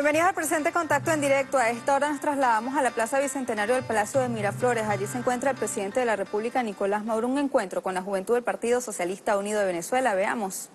Bienvenidos al presente contacto en directo. A esta hora nos trasladamos a la Plaza Bicentenario del Palacio de Miraflores. Allí se encuentra el presidente de la República, Nicolás Maduro, un encuentro con la juventud del Partido Socialista Unido de Venezuela. Veamos.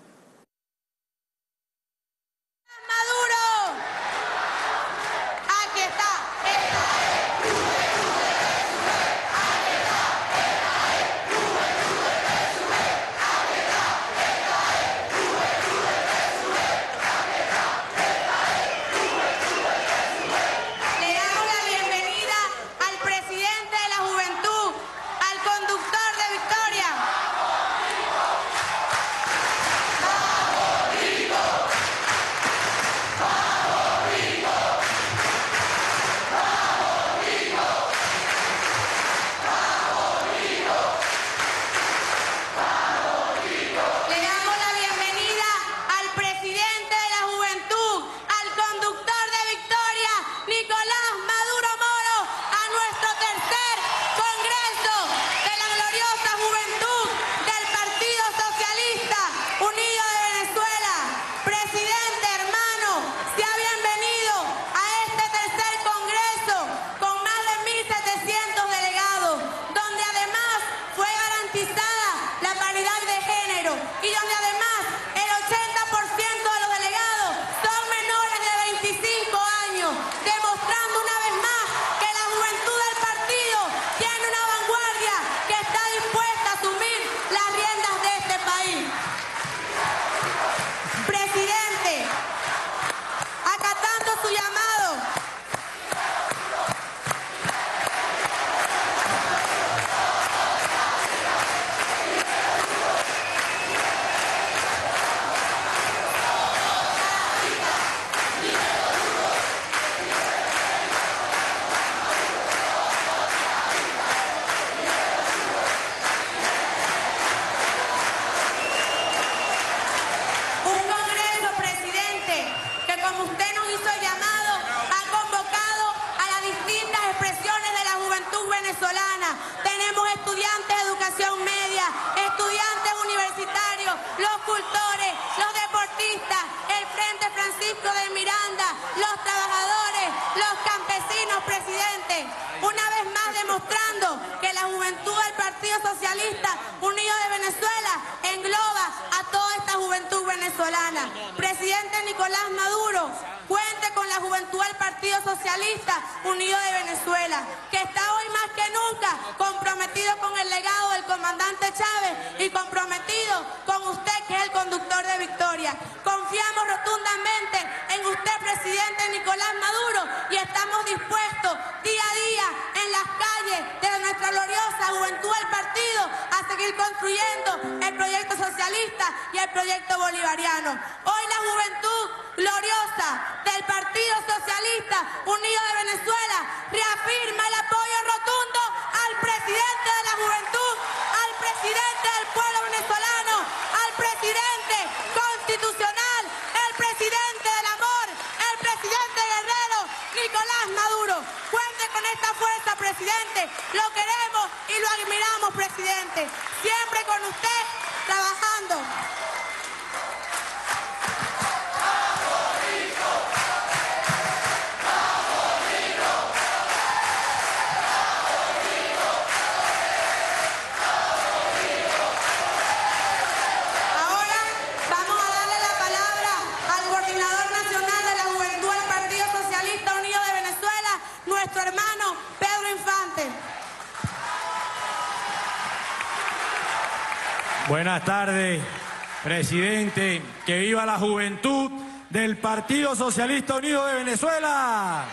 Presidente, que viva la juventud del Partido Socialista Unido de Venezuela.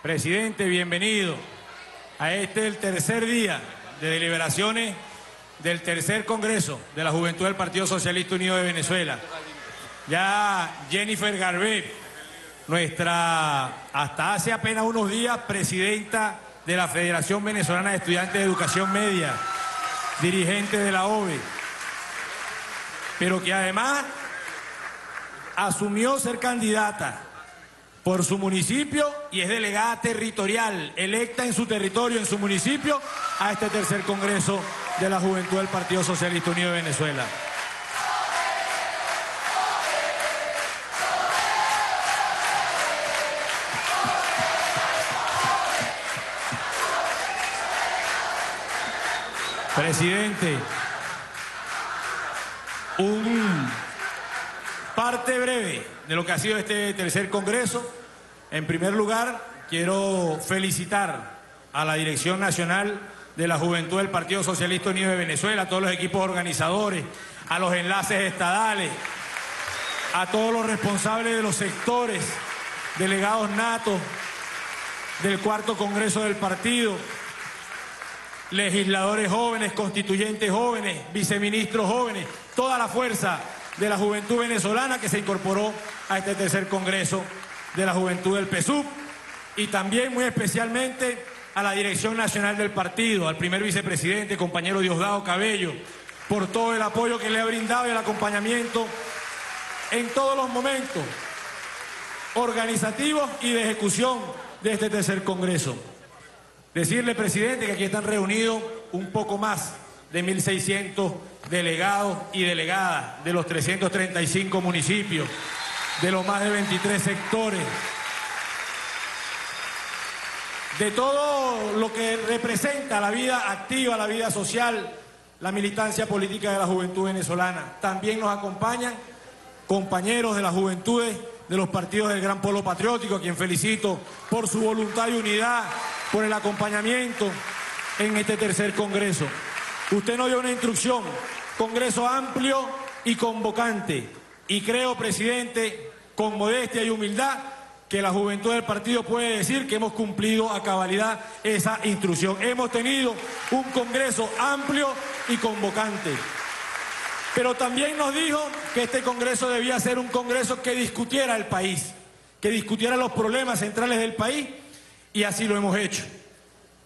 Presidente, bienvenido a este el tercer día de deliberaciones del tercer Congreso de la Juventud del Partido Socialista Unido de Venezuela. Ya Jennifer Garbet, nuestra hasta hace apenas unos días presidenta de la Federación Venezolana de Estudiantes de Educación Media, dirigente de la OVE pero que además asumió ser candidata por su municipio y es delegada territorial, electa en su territorio, en su municipio, a este tercer Congreso de la Juventud del Partido Socialista Unido de Venezuela. Presidente un parte breve de lo que ha sido este tercer congreso. En primer lugar, quiero felicitar a la Dirección Nacional de la Juventud del Partido Socialista Unido de Venezuela, a todos los equipos organizadores, a los enlaces estadales, a todos los responsables de los sectores, delegados natos del cuarto Congreso del Partido, legisladores jóvenes, constituyentes jóvenes, viceministros jóvenes, toda la fuerza de la juventud venezolana que se incorporó a este tercer Congreso de la Juventud del PSUV y también muy especialmente a la Dirección Nacional del Partido, al primer vicepresidente, compañero Diosdado Cabello, por todo el apoyo que le ha brindado y el acompañamiento en todos los momentos organizativos y de ejecución de este tercer Congreso. Decirle, presidente, que aquí están reunidos un poco más de 1.600 delegados y delegadas de los 335 municipios, de los más de 23 sectores, de todo lo que representa la vida activa, la vida social, la militancia política de la juventud venezolana. También nos acompañan compañeros de las juventudes de los partidos del Gran Polo Patriótico, a quien felicito por su voluntad y unidad por el acompañamiento en este tercer Congreso. Usted nos dio una instrucción, Congreso amplio y convocante. Y creo, presidente, con modestia y humildad, que la juventud del partido puede decir que hemos cumplido a cabalidad esa instrucción. Hemos tenido un Congreso amplio y convocante. Pero también nos dijo que este Congreso debía ser un Congreso que discutiera el país, que discutiera los problemas centrales del país y así lo hemos hecho.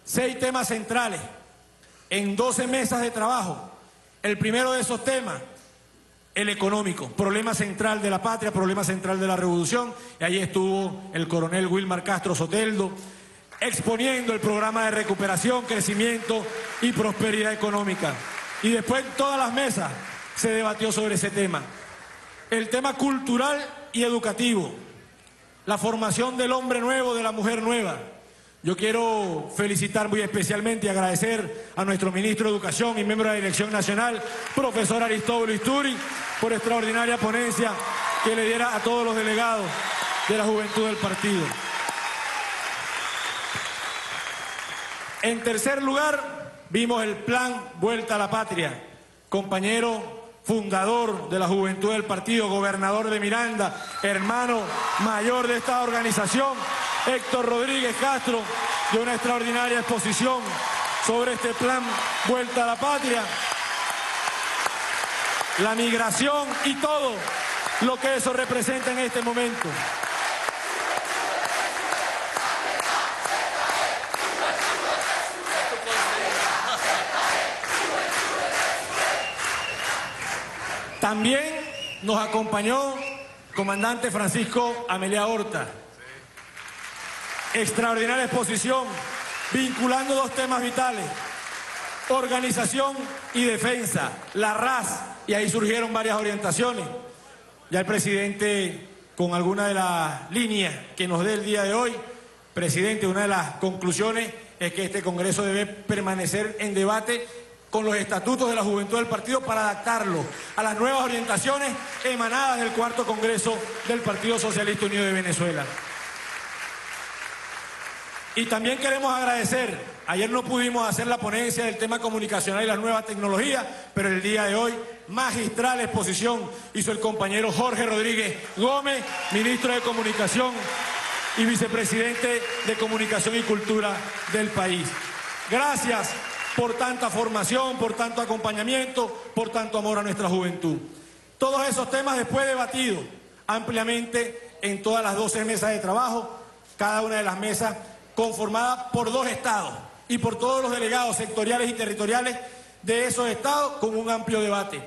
Seis temas centrales en 12 mesas de trabajo. El primero de esos temas, el económico, problema central de la patria, problema central de la revolución. Y ahí estuvo el coronel Wilmar Castro Soteldo exponiendo el programa de recuperación, crecimiento y prosperidad económica. Y después en todas las mesas se debatió sobre ese tema. El tema cultural y educativo, la formación del hombre nuevo, de la mujer nueva yo quiero felicitar muy especialmente y agradecer a nuestro ministro de Educación y miembro de la Dirección Nacional, profesor Aristóbulo Isturi, por extraordinaria ponencia que le diera a todos los delegados de la juventud del partido. En tercer lugar, vimos el plan Vuelta a la Patria. Compañero fundador de la juventud del partido, gobernador de Miranda, hermano mayor de esta organización, Héctor Rodríguez Castro, de una extraordinaria exposición sobre este plan Vuelta a la Patria, la migración y todo lo que eso representa en este momento. También nos acompañó comandante Francisco Amelia Horta, extraordinaria exposición vinculando dos temas vitales, organización y defensa, la RAS, y ahí surgieron varias orientaciones. Ya el presidente, con alguna de las líneas que nos dé el día de hoy, presidente, una de las conclusiones es que este Congreso debe permanecer en debate con los estatutos de la juventud del partido para adaptarlo a las nuevas orientaciones emanadas del cuarto Congreso del Partido Socialista Unido de Venezuela. Y también queremos agradecer, ayer no pudimos hacer la ponencia del tema comunicacional y las nuevas tecnologías, pero el día de hoy magistral exposición hizo el compañero Jorge Rodríguez Gómez, ministro de Comunicación y vicepresidente de Comunicación y Cultura del país. Gracias por tanta formación, por tanto acompañamiento, por tanto amor a nuestra juventud. Todos esos temas después debatidos ampliamente en todas las 12 mesas de trabajo, cada una de las mesas conformada por dos estados y por todos los delegados sectoriales y territoriales de esos estados con un amplio debate.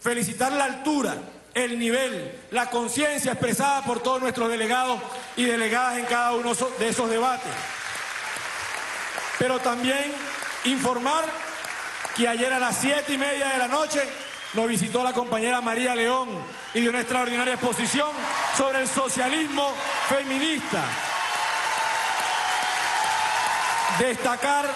Felicitar la altura, el nivel, la conciencia expresada por todos nuestros delegados y delegadas en cada uno de esos debates. Pero también informar que ayer a las siete y media de la noche nos visitó la compañera María León y dio una extraordinaria exposición sobre el socialismo feminista. Destacar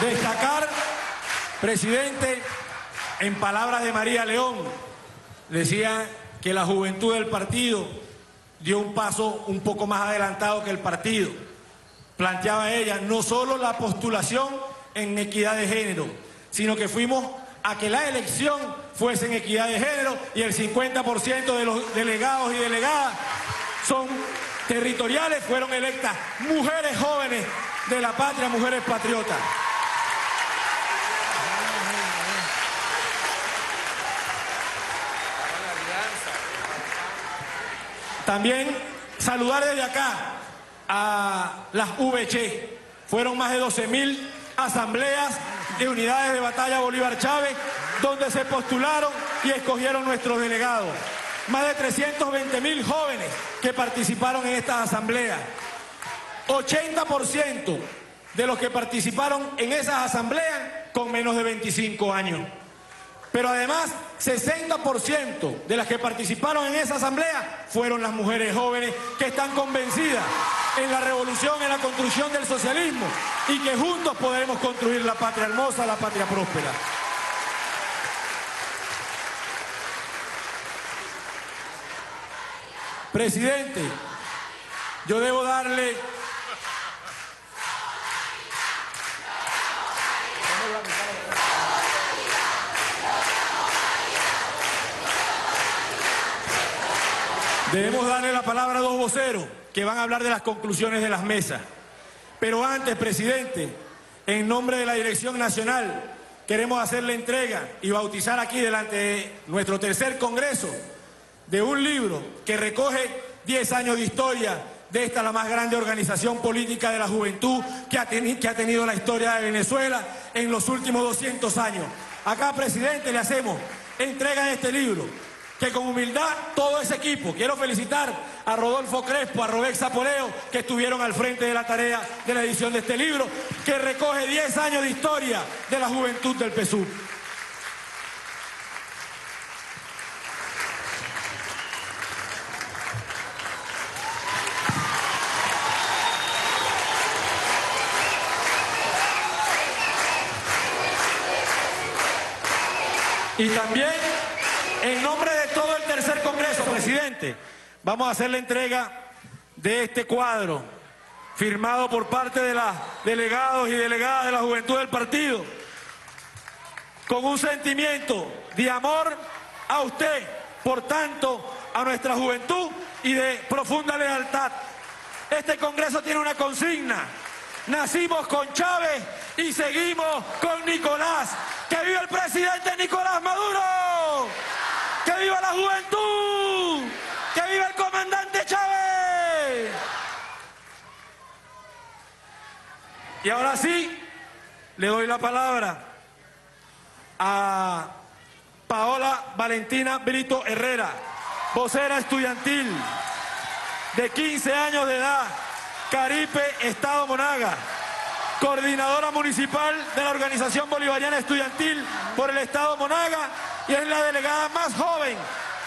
Destacar, presidente, en palabras de María León, decía que la juventud del partido dio un paso un poco más adelantado que el partido. Planteaba ella no solo la postulación en equidad de género, sino que fuimos a que la elección fuese en equidad de género y el 50% de los delegados y delegadas son territoriales, fueron electas mujeres jóvenes de la patria, mujeres patriotas. También saludar desde acá a las VC. Fueron más de 12 mil asambleas de unidades de batalla Bolívar Chávez donde se postularon y escogieron nuestros delegados. Más de 320 mil jóvenes que participaron en estas asambleas. 80% de los que participaron en esas asambleas con menos de 25 años. Pero además, 60% de las que participaron en esa asamblea fueron las mujeres jóvenes que están convencidas en la revolución, en la construcción del socialismo y que juntos podremos construir la patria hermosa, la patria próspera. Presidente, yo debo darle Debemos darle la palabra a dos voceros que van a hablar de las conclusiones de las mesas. Pero antes, presidente, en nombre de la Dirección Nacional, queremos hacerle entrega y bautizar aquí delante de nuestro tercer Congreso de un libro que recoge 10 años de historia de esta la más grande organización política de la juventud que ha, que ha tenido la historia de Venezuela en los últimos 200 años. Acá, presidente, le hacemos entrega de este libro que con humildad todo ese equipo, quiero felicitar a Rodolfo Crespo, a Robert Zapoleo, que estuvieron al frente de la tarea de la edición de este libro, que recoge 10 años de historia de la juventud del PSU. Y también, en nombre de todo el tercer Congreso, vamos a hacer la entrega de este cuadro, firmado por parte de los delegados y delegadas de la juventud del partido, con un sentimiento de amor a usted, por tanto, a nuestra juventud y de profunda lealtad. Este Congreso tiene una consigna. Nacimos con Chávez y seguimos con Nicolás. ¡Que viva el presidente Nicolás Maduro! ¡Que viva la juventud! ¡Que viva el comandante Chávez! Y ahora sí, le doy la palabra a Paola Valentina Brito Herrera, vocera estudiantil de 15 años de edad, Caripe, Estado Monaga coordinadora municipal de la Organización Bolivariana Estudiantil por el Estado Monaga y es la delegada más joven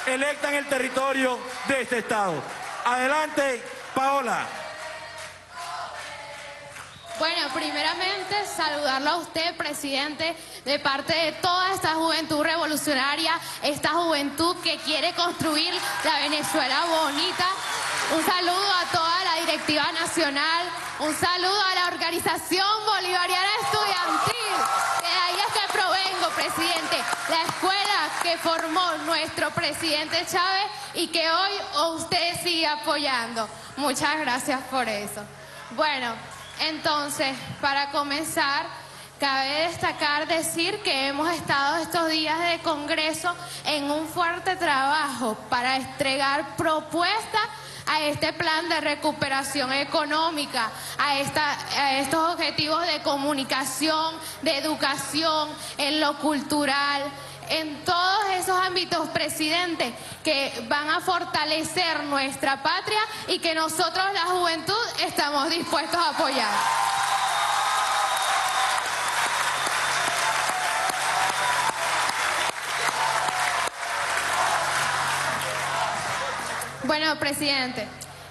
electa en el territorio de este Estado. Adelante, Paola. Bueno, primeramente saludarlo a usted, presidente, de parte de toda esta juventud revolucionaria, esta juventud que quiere construir la Venezuela bonita. Un saludo a toda la directiva nacional, un saludo a la Organización Bolivariana Estudiantil, de ahí es que provengo, presidente, la escuela que formó nuestro presidente Chávez y que hoy usted sigue apoyando. Muchas gracias por eso. Bueno, entonces, para comenzar, cabe destacar decir que hemos estado estos días de Congreso en un fuerte trabajo para entregar propuestas a este plan de recuperación económica, a, esta, a estos objetivos de comunicación, de educación, en lo cultural, en todos esos ámbitos, presidente, que van a fortalecer nuestra patria y que nosotros, la juventud, estamos dispuestos a apoyar. Bueno, presidente,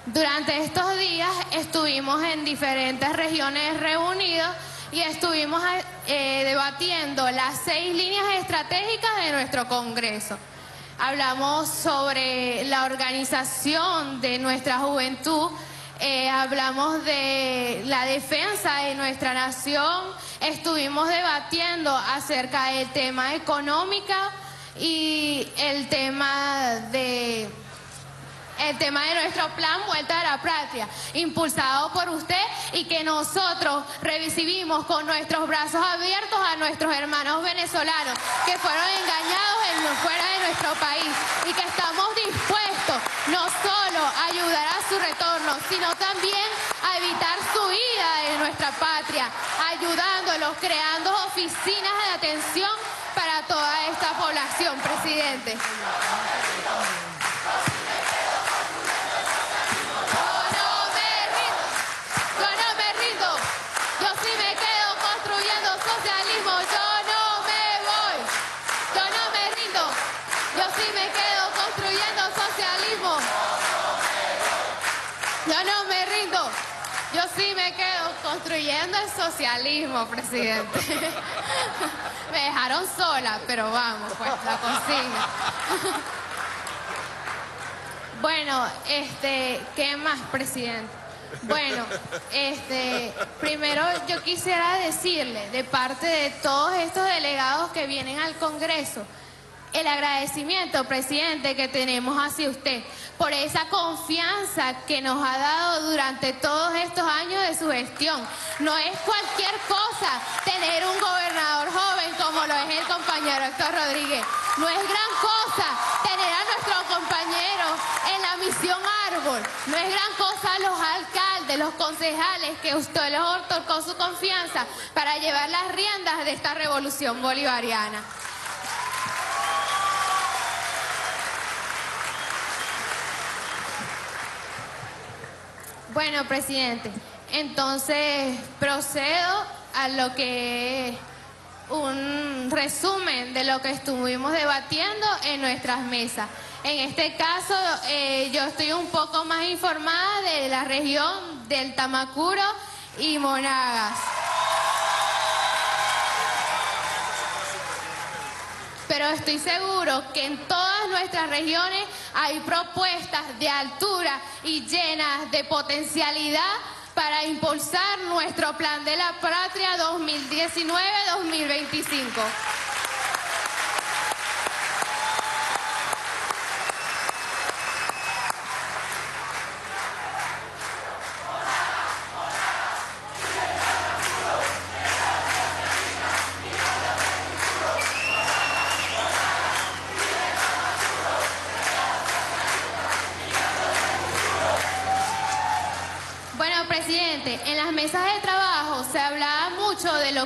durante estos días estuvimos en diferentes regiones reunidos y estuvimos eh, debatiendo las seis líneas estratégicas de nuestro Congreso. Hablamos sobre la organización de nuestra juventud, eh, hablamos de la defensa de nuestra nación, estuvimos debatiendo acerca del tema económico y el tema de el tema de nuestro plan Vuelta a la Patria, impulsado por usted y que nosotros recibimos con nuestros brazos abiertos a nuestros hermanos venezolanos que fueron engañados en, fuera de nuestro país y que estamos dispuestos no solo a ayudar a su retorno, sino también a evitar su vida de nuestra patria, ayudándolos, creando oficinas de atención para toda esta población, presidente. Construyendo el socialismo, presidente. Me dejaron sola, pero vamos, pues la consigna. bueno, este, ¿qué más, presidente? Bueno, este, primero yo quisiera decirle, de parte de todos estos delegados que vienen al Congreso, el agradecimiento, presidente, que tenemos hacia usted por esa confianza que nos ha dado durante todos estos años de su gestión. No es cualquier cosa tener un gobernador joven como lo es el compañero Héctor Rodríguez. No es gran cosa tener a nuestro compañero en la misión árbol. No es gran cosa los alcaldes, los concejales que usted les otorgó su confianza para llevar las riendas de esta revolución bolivariana. Bueno, presidente, entonces procedo a lo que es un resumen de lo que estuvimos debatiendo en nuestras mesas. En este caso, eh, yo estoy un poco más informada de la región del Tamacuro y Monagas. Pero estoy seguro que en todas nuestras regiones hay propuestas de altura y llenas de potencialidad para impulsar nuestro plan de la patria 2019-2025.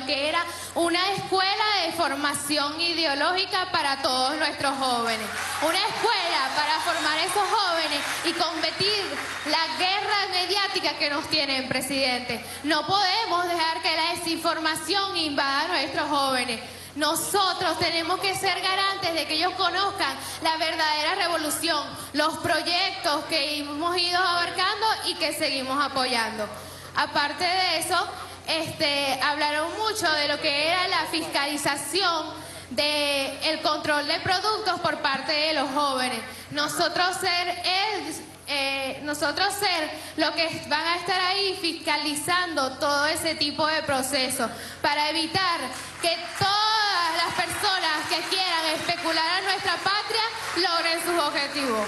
Que era una escuela de formación ideológica para todos nuestros jóvenes. Una escuela para formar esos jóvenes y combatir la guerra mediática que nos tienen, presidente. No podemos dejar que la desinformación invada a nuestros jóvenes. Nosotros tenemos que ser garantes de que ellos conozcan la verdadera revolución, los proyectos que hemos ido abarcando y que seguimos apoyando. Aparte de eso, este, hablaron mucho de lo que era la fiscalización del el control de productos por parte de los jóvenes. Nosotros ser eh, nosotros ser lo que van a estar ahí fiscalizando todo ese tipo de procesos para evitar que todas las personas que quieran especular a nuestra patria logren sus objetivos.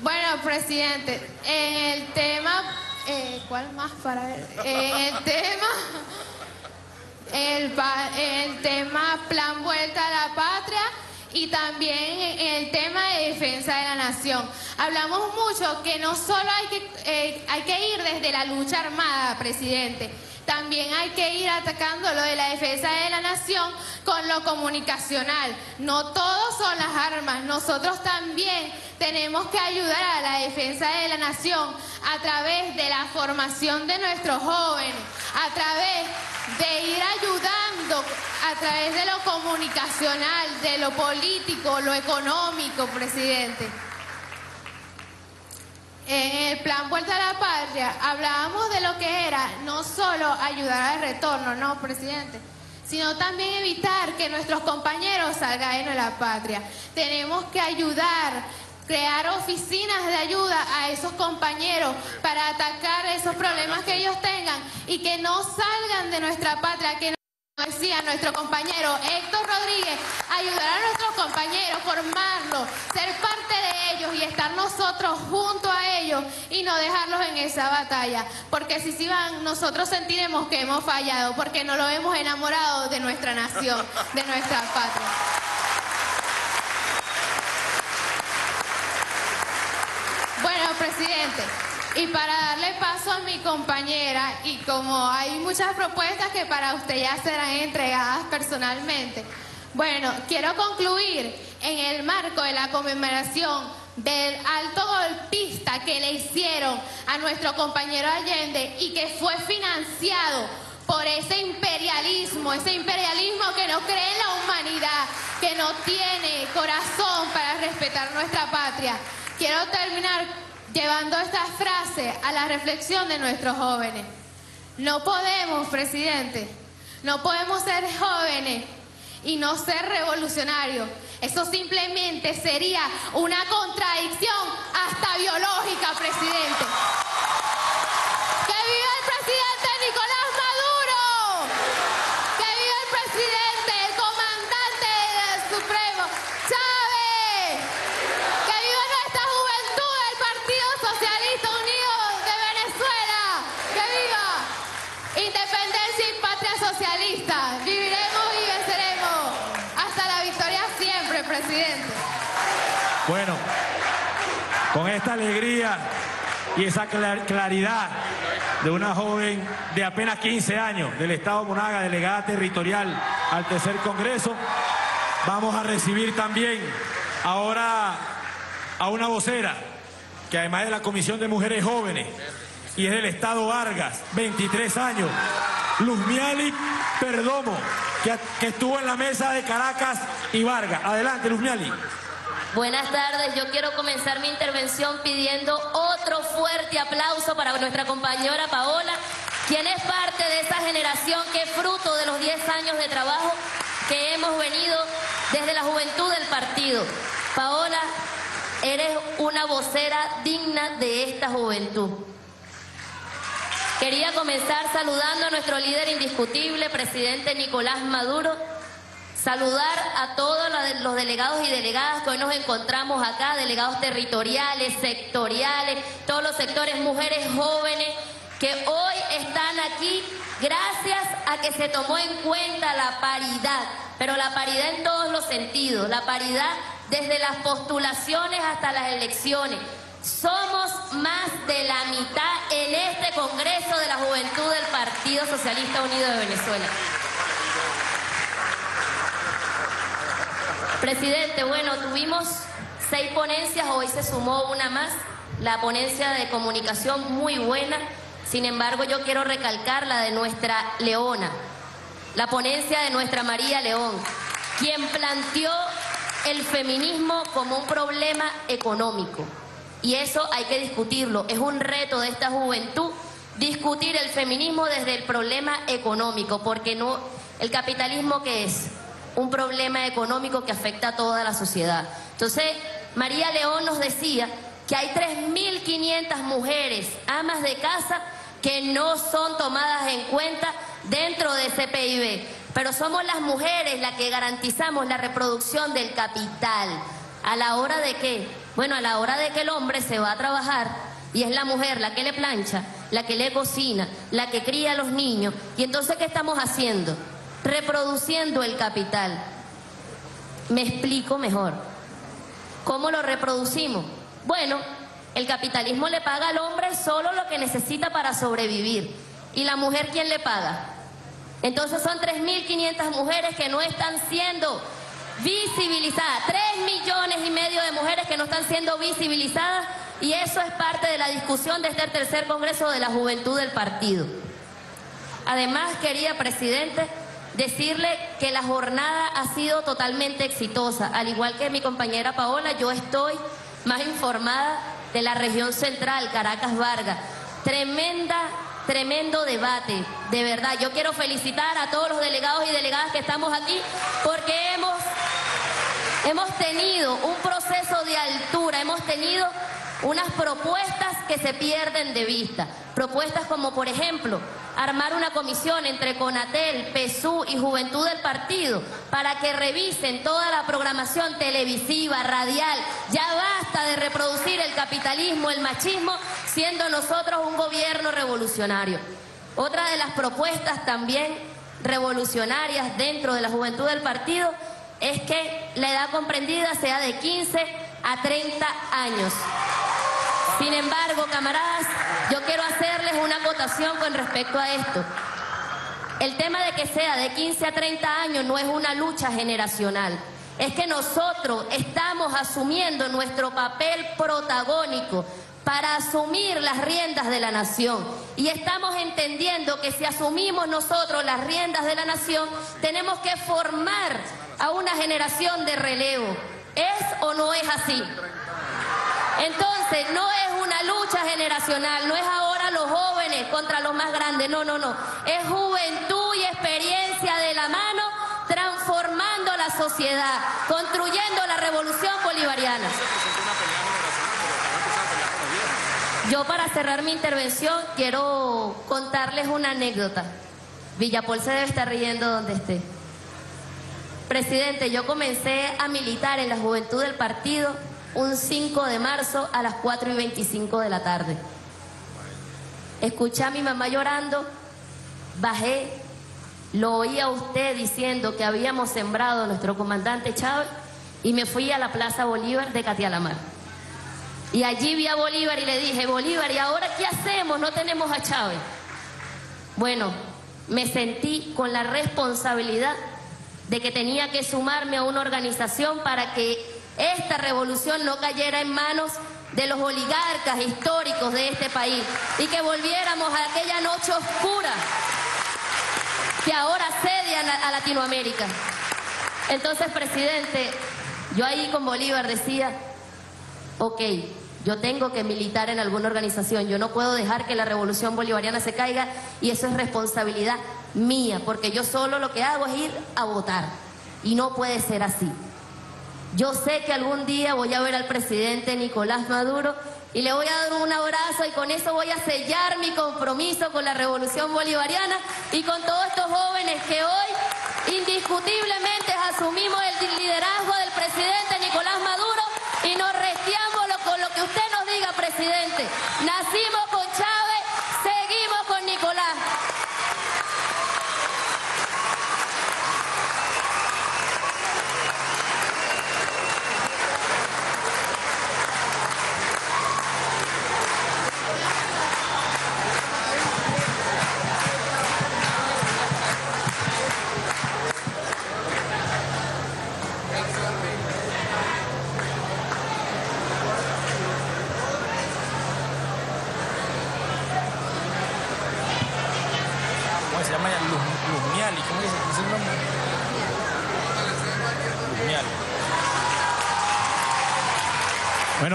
Bueno, presidente, en el tema eh, ¿Cuál más para ver? Eh, el tema. El, tema Plan Vuelta a la Patria y también el tema de defensa de la nación. Hablamos mucho que no solo hay que, eh, hay que ir desde la lucha armada, presidente, también hay que ir atacando lo de la defensa de la nación con lo comunicacional. No todos son las armas, nosotros también tenemos que ayudar a la defensa de la nación a través de la formación de nuestros jóvenes, a través de ir ayudando, a través de lo comunicacional, de lo político, lo económico, presidente. En el plan Vuelta a la Patria hablábamos de lo que era no solo ayudar al retorno, no, presidente, sino también evitar que nuestros compañeros salgan de la patria. Tenemos que ayudar, crear oficinas de ayuda a esos compañeros para atacar esos problemas que ellos tengan y que no salgan de nuestra patria, decía nuestro compañero Héctor Rodríguez, ayudar a nuestros compañeros, formarlos, ser parte de ellos y estar nosotros junto a ellos y no dejarlos en esa batalla. Porque si sí van, nosotros sentiremos que hemos fallado, porque no lo hemos enamorado de nuestra nación, de nuestra patria. Bueno, presidente. Y para darle paso a mi compañera, y como hay muchas propuestas que para usted ya serán entregadas personalmente, bueno, quiero concluir en el marco de la conmemoración del alto golpista que le hicieron a nuestro compañero Allende y que fue financiado por ese imperialismo, ese imperialismo que no cree en la humanidad, que no tiene corazón para respetar nuestra patria. Quiero terminar llevando esta frase a la reflexión de nuestros jóvenes. No podemos, presidente, no podemos ser jóvenes y no ser revolucionarios. Eso simplemente sería una contradicción hasta biológica, presidente. ¡Que viva Bueno, con esta alegría y esa clar- claridad de una joven de apenas 15 años del Estado Monaga, delegada territorial al tercer Congreso, vamos a recibir también ahora a una vocera que además de la Comisión de Mujeres Jóvenes y es del Estado Vargas, 23 años, Luzmiali Perdomo, que, que estuvo en la mesa de Caracas y Vargas. Adelante, Luzmiali. Buenas tardes, yo quiero comenzar mi intervención pidiendo otro fuerte aplauso para nuestra compañera Paola, quien es parte de esa generación que es fruto de los 10 años de trabajo que hemos venido desde la juventud del partido. Paola, eres una vocera digna de esta juventud. Quería comenzar saludando a nuestro líder indiscutible, presidente Nicolás Maduro, Saludar a todos los- delegados y delegadas que hoy nos encontramos acá, delegados territoriales, sectoriales, todos los sectores, mujeres jóvenes que hoy están aquí gracias a que se tomó en cuenta la paridad, pero la paridad en todos los sentidos, la paridad desde las postulaciones hasta las elecciones. Somos más de la mitad en este Congreso de la Juventud del Partido Socialista Unido de Venezuela. Presidente, bueno, tuvimos seis ponencias, hoy se sumó una más, la ponencia de comunicación muy buena, sin embargo yo quiero recalcar la de nuestra Leona, la ponencia de nuestra María León, quien planteó el feminismo como un problema económico. Y eso hay que discutirlo, es un reto de esta juventud discutir el feminismo desde el problema económico, porque no el capitalismo que es un problema económico que afecta a toda la sociedad. Entonces, María León nos decía que hay 3.500 mujeres, amas de casa, que no son tomadas en cuenta dentro de ese PIB. Pero somos las mujeres las que garantizamos la reproducción del capital. ¿A la hora de qué? Bueno, a la hora de que el hombre se va a trabajar y es la mujer la que le plancha, la que le cocina, la que cría a los niños. Y entonces, ¿qué estamos haciendo? Reproduciendo el capital. Me explico mejor. ¿Cómo lo reproducimos? Bueno, el capitalismo le paga al hombre solo lo que necesita para sobrevivir. ¿Y la mujer quién le paga? Entonces son 3.500 mujeres que no están siendo visibilizadas. 3 millones y medio de mujeres que no están siendo visibilizadas y eso es parte de la discusión de este tercer Congreso de la Juventud del Partido. Además, quería, presidente, decirle que la jornada ha sido totalmente exitosa. Al igual que mi compañera Paola, yo estoy más informada de la región central, Caracas Vargas. Tremenda, tremendo debate, de verdad. Yo quiero felicitar a todos los delegados y delegadas que estamos aquí porque hemos, hemos tenido un proceso de altura, hemos tenido unas propuestas que se pierden de vista. Propuestas como, por ejemplo, armar una comisión entre Conatel, PSU y Juventud del Partido para que revisen toda la programación televisiva, radial. Ya basta de reproducir el capitalismo, el machismo, siendo nosotros un gobierno revolucionario. Otra de las propuestas también revolucionarias dentro de la Juventud del Partido es que la edad comprendida sea de 15 a 30 años. Sin embargo, camaradas, yo quiero hacerles una acotación con respecto a esto. El tema de que sea de 15 a 30 años no es una lucha generacional. Es que nosotros estamos asumiendo nuestro papel protagónico para asumir las riendas de la nación. Y estamos entendiendo que si asumimos nosotros las riendas de la nación, tenemos que formar a una generación de relevo. ¿Es o no es así? Entonces, no es una lucha generacional, no es ahora los jóvenes contra los más grandes, no, no, no. Es juventud y experiencia de la mano transformando la sociedad, construyendo la revolución bolivariana. Yo para cerrar mi intervención quiero contarles una anécdota. Villapol se debe estar riendo donde esté. Presidente, yo comencé a militar en la juventud del partido un 5 de marzo a las 4 y 25 de la tarde. Escuché a mi mamá llorando, bajé, lo oí a usted diciendo que habíamos sembrado a nuestro comandante Chávez y me fui a la Plaza Bolívar de Catialamar. Y allí vi a Bolívar y le dije, Bolívar, ¿y ahora qué hacemos? No tenemos a Chávez. Bueno, me sentí con la responsabilidad de que tenía que sumarme a una organización para que esta revolución no cayera en manos de los oligarcas históricos de este país y que volviéramos a aquella noche oscura que ahora asedia a Latinoamérica. Entonces, presidente, yo ahí con Bolívar decía, ok, yo tengo que militar en alguna organización, yo no puedo dejar que la revolución bolivariana se caiga y eso es responsabilidad mía, porque yo solo lo que hago es ir a votar. Y no puede ser así. Yo sé que algún día voy a ver al presidente Nicolás Maduro y le voy a dar un abrazo y con eso voy a sellar mi compromiso con la revolución bolivariana y con todos estos jóvenes que hoy indiscutiblemente asumimos el liderazgo del presidente Nicolás Maduro y nos restiamos con lo que usted nos diga, Nacimos con Chávez,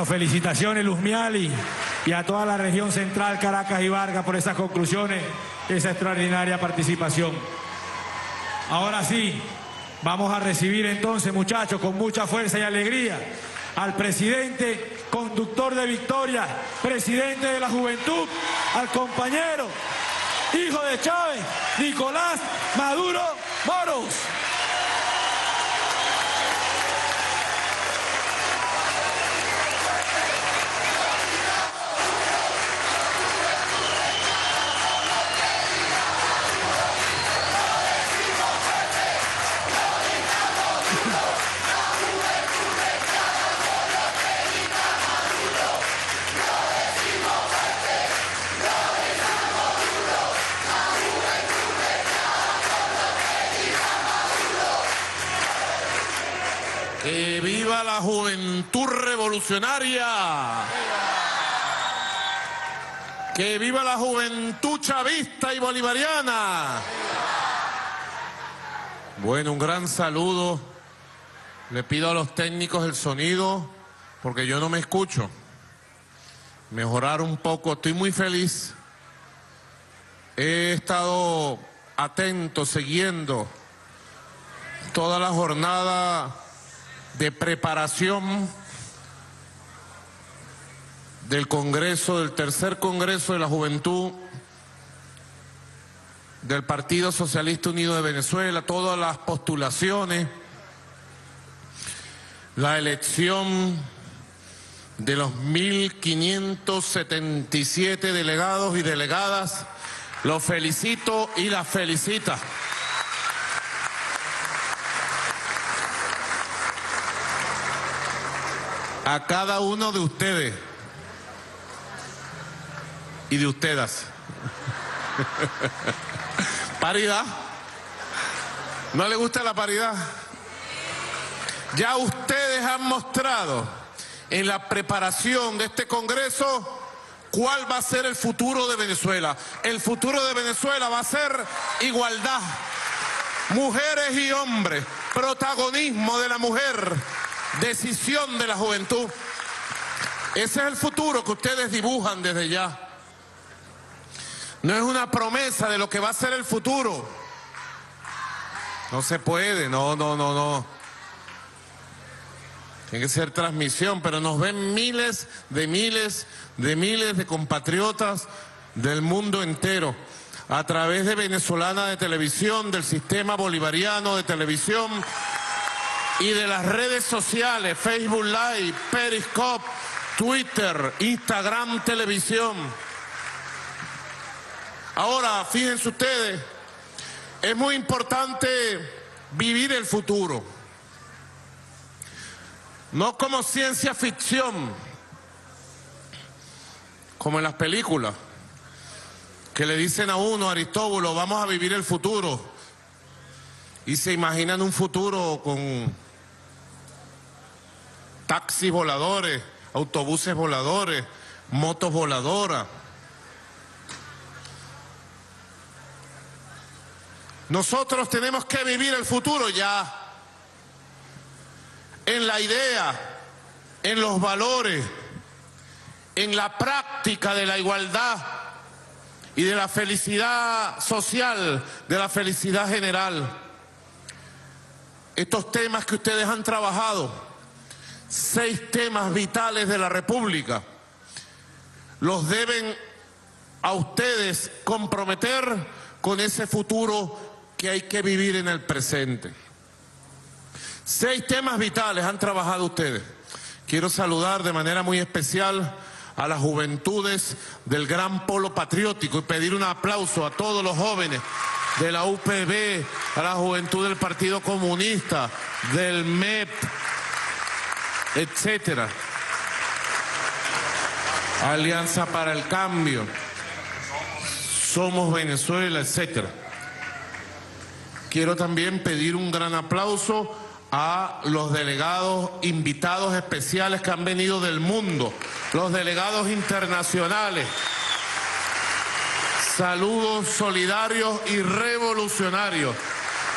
Felicitaciones Luzmiali y a toda la región central, Caracas y Vargas, por esas conclusiones, esa extraordinaria participación. Ahora sí, vamos a recibir entonces, muchachos, con mucha fuerza y alegría, al presidente, conductor de Victoria, presidente de la juventud, al compañero, hijo de Chávez, Nicolás Maduro Moros. La juventud revolucionaria. Que viva la juventud chavista y bolivariana. Bueno, un gran saludo. Le pido a los técnicos el sonido porque yo no me escucho. mejorar un poco. Estoy muy feliz. He estado atento, siguiendo toda la jornada de preparación del Congreso, del tercer Congreso de la Juventud del Partido Socialista Unido de Venezuela, todas las postulaciones, la elección de los 1.577 delegados y delegadas. Los felicito y las felicita. A cada uno de ustedes y de ustedes. Paridad. ¿No le gusta la paridad? Ya ustedes han mostrado en la preparación de este Congreso cuál va a ser el futuro de Venezuela. El futuro de Venezuela va a ser igualdad. Mujeres y hombres, protagonismo de la mujer, decisión de la juventud. Ese es el futuro que ustedes dibujan desde ya. No es una promesa de lo que va a ser el futuro. No se puede, no, no, no, no. Tiene que ser transmisión, pero nos ven miles de miles de miles de compatriotas del mundo entero a través de Venezolana de Televisión, del sistema bolivariano de televisión y de las redes sociales, Facebook Live, Periscope, Twitter, Instagram Televisión. Ahora, fíjense ustedes, es muy importante vivir el futuro. No como ciencia ficción, como en las películas, que le dicen a uno, Aristóbulo, vamos a vivir el futuro. Y se imaginan un futuro con taxis voladores, autobuses voladores, motos voladoras. Nosotros tenemos que vivir el futuro ya en la idea, en los valores, en la práctica de la igualdad y de la felicidad social, de la felicidad general. Estos temas que ustedes han trabajado, seis temas vitales de la República, los deben a ustedes comprometer con ese futuro que hay que vivir en el presente. Seis temas vitales han trabajado ustedes. Quiero saludar de manera muy especial a las juventudes del Gran Polo Patriótico y pedir un aplauso a todos los jóvenes de la UPB, a la juventud del Partido Comunista, del MEP, etcétera. Alianza para el Cambio, Somos Venezuela, etcétera. Quiero también pedir un gran aplauso a los delegados invitados especiales que han venido del mundo, los delegados internacionales. Saludos solidarios y revolucionarios,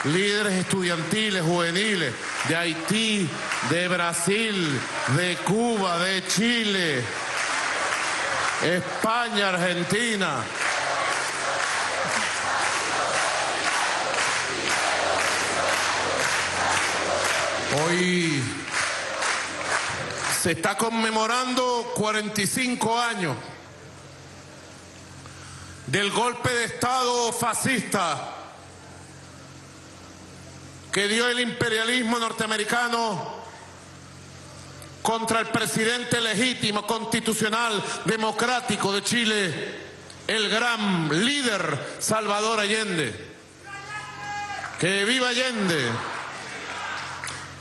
líderes estudiantiles, juveniles, de Haití, de Brasil, de Cuba, de Chile, España, Argentina, Hoy se está conmemorando 45 años del golpe de Estado fascista que dio el imperialismo norteamericano contra el presidente legítimo, constitucional, democrático de Chile, el gran líder Salvador Allende. Que viva Allende.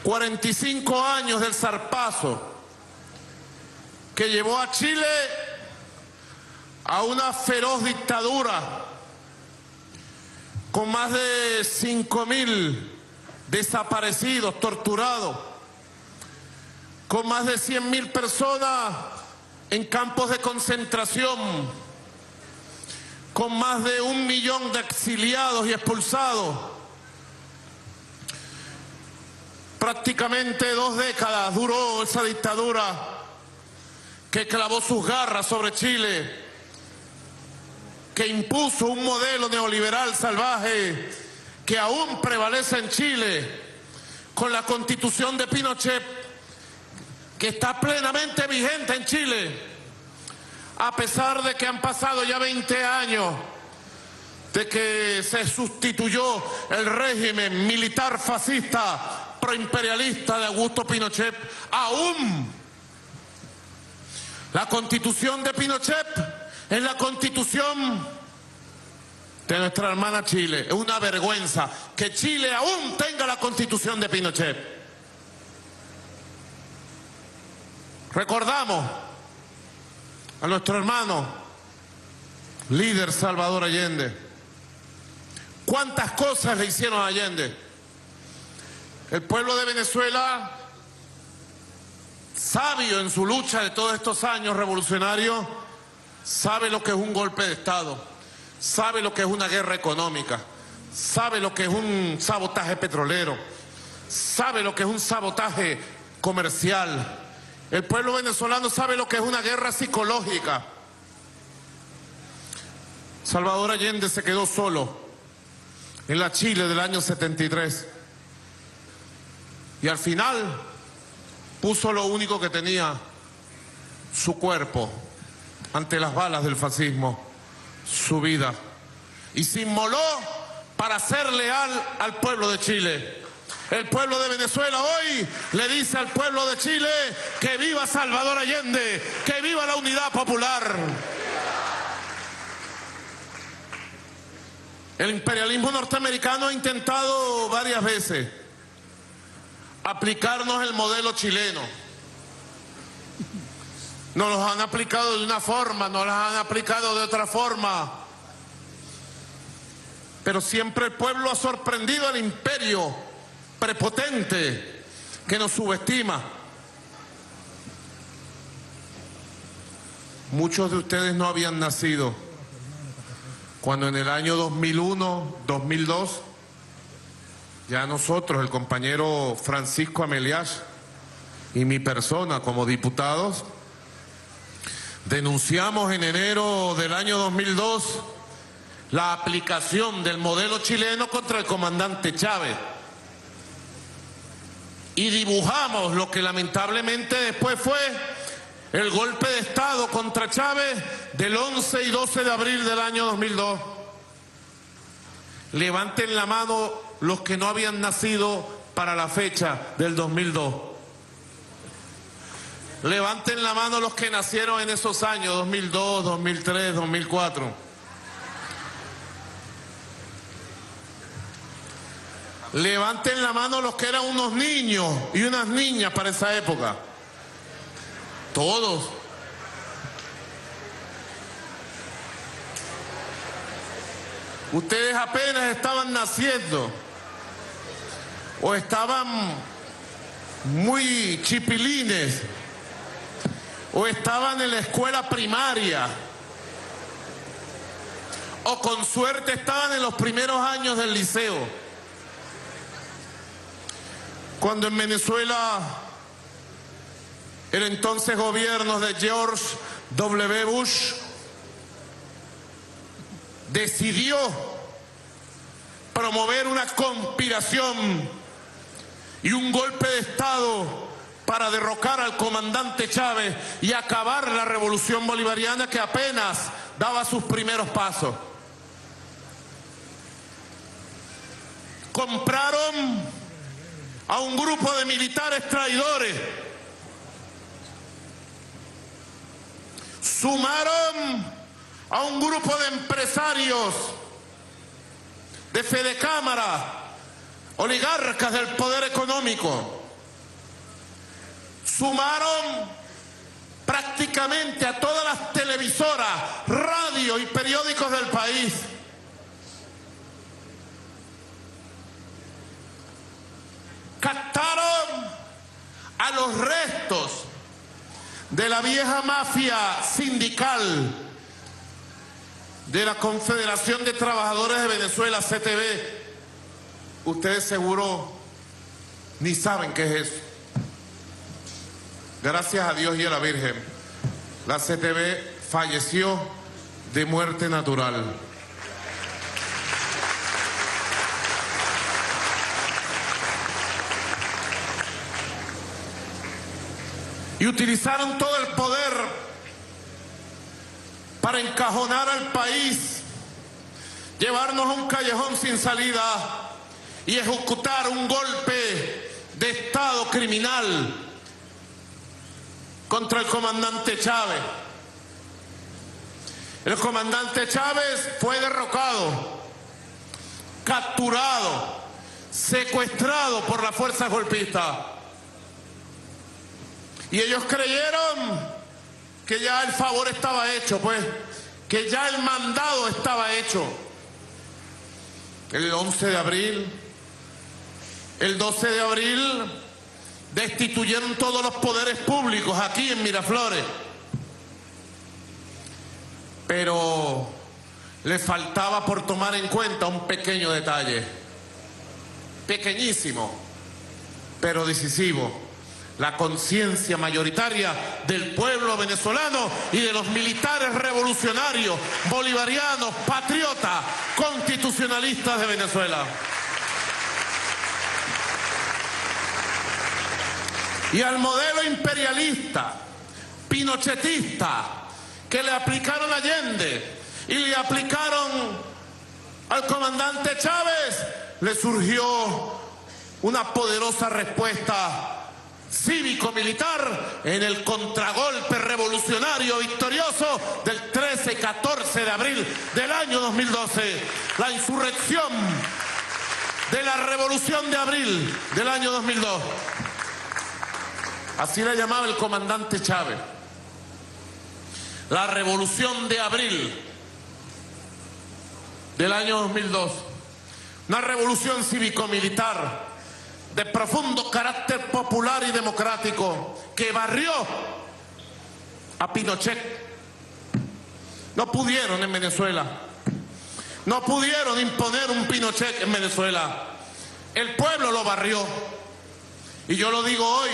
45 años del zarpazo que llevó a Chile a una feroz dictadura con más de 5 mil desaparecidos, torturados, con más de 100 mil personas en campos de concentración, con más de un millón de exiliados y expulsados. Prácticamente dos décadas duró esa dictadura que clavó sus garras sobre Chile, que impuso un modelo neoliberal salvaje que aún prevalece en Chile con la constitución de Pinochet, que está plenamente vigente en Chile, a pesar de que han pasado ya 20 años de que se sustituyó el régimen militar fascista proimperialista de Augusto Pinochet, aún la constitución de Pinochet es la constitución de nuestra hermana Chile. Es una vergüenza que Chile aún tenga la constitución de Pinochet. Recordamos a nuestro hermano, líder Salvador Allende. ¿Cuántas cosas le hicieron a Allende? El pueblo de Venezuela, sabio en su lucha de todos estos años revolucionarios, sabe lo que es un golpe de Estado, sabe lo que es una guerra económica, sabe lo que es un sabotaje petrolero, sabe lo que es un sabotaje comercial. El pueblo venezolano sabe lo que es una guerra psicológica. Salvador Allende se quedó solo en la Chile del año 73. Y al final puso lo único que tenía, su cuerpo, ante las balas del fascismo, su vida. Y se inmoló para ser leal al pueblo de Chile. El pueblo de Venezuela hoy le dice al pueblo de Chile que viva Salvador Allende, que viva la unidad popular. El imperialismo norteamericano ha intentado varias veces aplicarnos el modelo chileno. Nos los han aplicado de una forma, nos los han aplicado de otra forma. Pero siempre el pueblo ha sorprendido al imperio prepotente que nos subestima. Muchos de ustedes no habían nacido cuando en el año 2001, 2002, ya nosotros, el compañero Francisco Amelias y mi persona como diputados, denunciamos en enero del año 2002 la aplicación del modelo chileno contra el comandante Chávez. Y dibujamos lo que lamentablemente después fue el golpe de Estado contra Chávez del 11 y 12 de abril del año 2002. Levanten la mano los que no habían nacido para la fecha del 2002. Levanten la mano los que nacieron en esos años, 2002, 2003, 2004. Levanten la mano los que eran unos niños y unas niñas para esa época. Todos. Ustedes apenas estaban naciendo o estaban muy chipilines o estaban en la escuela primaria o con suerte estaban en los primeros años del liceo. Cuando en Venezuela el entonces gobierno de George W. Bush decidió promover una conspiración y un golpe de Estado para derrocar al comandante Chávez y acabar la revolución bolivariana que apenas daba sus primeros pasos. Compraron a un grupo de militares traidores sumaron a un grupo de empresarios de Fede Cámara, oligarcas del poder económico, sumaron prácticamente a todas las televisoras, radio y periódicos del país. Captaron a los restos de la vieja mafia sindical de la Confederación de Trabajadores de Venezuela, CTV. Ustedes seguro ni saben qué es eso. Gracias a Dios y a la Virgen. la CTV falleció de muerte natural. Y utilizaron todo el poder para encajonar al país, llevarnos a un callejón sin salida y ejecutar un golpe de Estado criminal contra el comandante Chávez. El comandante Chávez fue derrocado, capturado, secuestrado por las fuerzas golpistas. Y ellos creyeron que ya el favor estaba hecho, pues, que ya el mandado estaba hecho. El 11 de abril, el 12 de abril, destituyeron todos los poderes públicos aquí en Miraflores. Pero le faltaba por tomar en cuenta un pequeño detalle, pequeñísimo, pero decisivo la conciencia mayoritaria del pueblo venezolano y de los militares revolucionarios, bolivarianos, patriotas, constitucionalistas de Venezuela. Y al modelo imperialista, pinochetista, que le aplicaron Allende y le aplicaron al comandante Chávez, le surgió una poderosa respuesta cívico-militar en el contragolpe revolucionario victorioso del 13 y 14 de abril del año 2012. La insurrección de la revolución de abril del año 2002. Así la llamaba el comandante Chávez. La revolución de abril del año 2002. Una revolución cívico-militar de profundo carácter popular y democrático que barrió a Pinochet. No pudieron en Venezuela. No pudieron imponer un Pinochet en Venezuela. El pueblo lo barrió. Y yo lo digo hoy,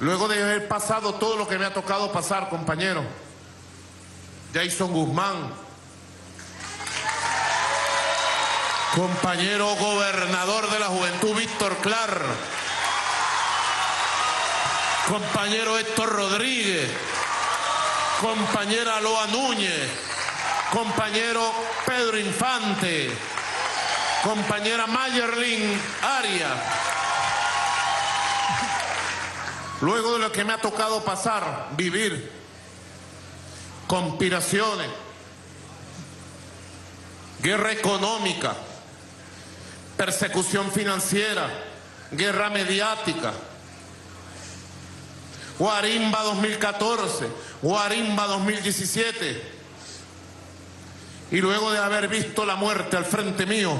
luego de haber pasado todo lo que me ha tocado pasar, compañero. Jason Guzmán, compañero gobernador de la juventud Víctor Clar, compañero Héctor Rodríguez, compañera Loa Núñez, compañero Pedro Infante, compañera Mayerlin Aria. Luego de lo que me ha tocado pasar, vivir, conspiraciones, guerra económica, persecución financiera, guerra mediática. Guarimba 2014, Guarimba 2017. Y luego de haber visto la muerte al frente mío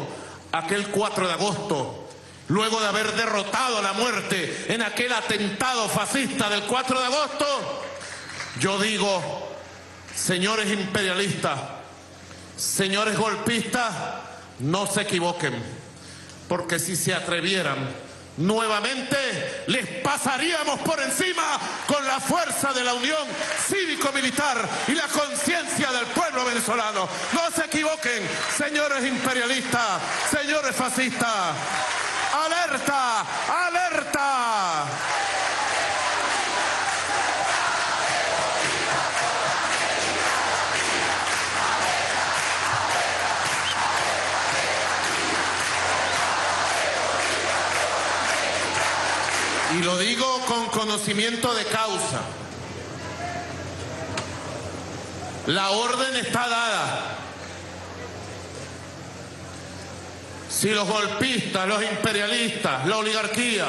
aquel 4 de agosto, luego de haber derrotado la muerte en aquel atentado fascista del 4 de agosto, yo digo, señores imperialistas, señores golpistas, no se equivoquen porque si se atrevieran nuevamente les pasaríamos por encima con la fuerza de la unión cívico-militar y la conciencia del pueblo venezolano. No se equivoquen, señores imperialistas, señores fascistas. Alerta, alerta. Y lo digo con conocimiento de causa. La orden está dada. Si los golpistas, los imperialistas, la oligarquía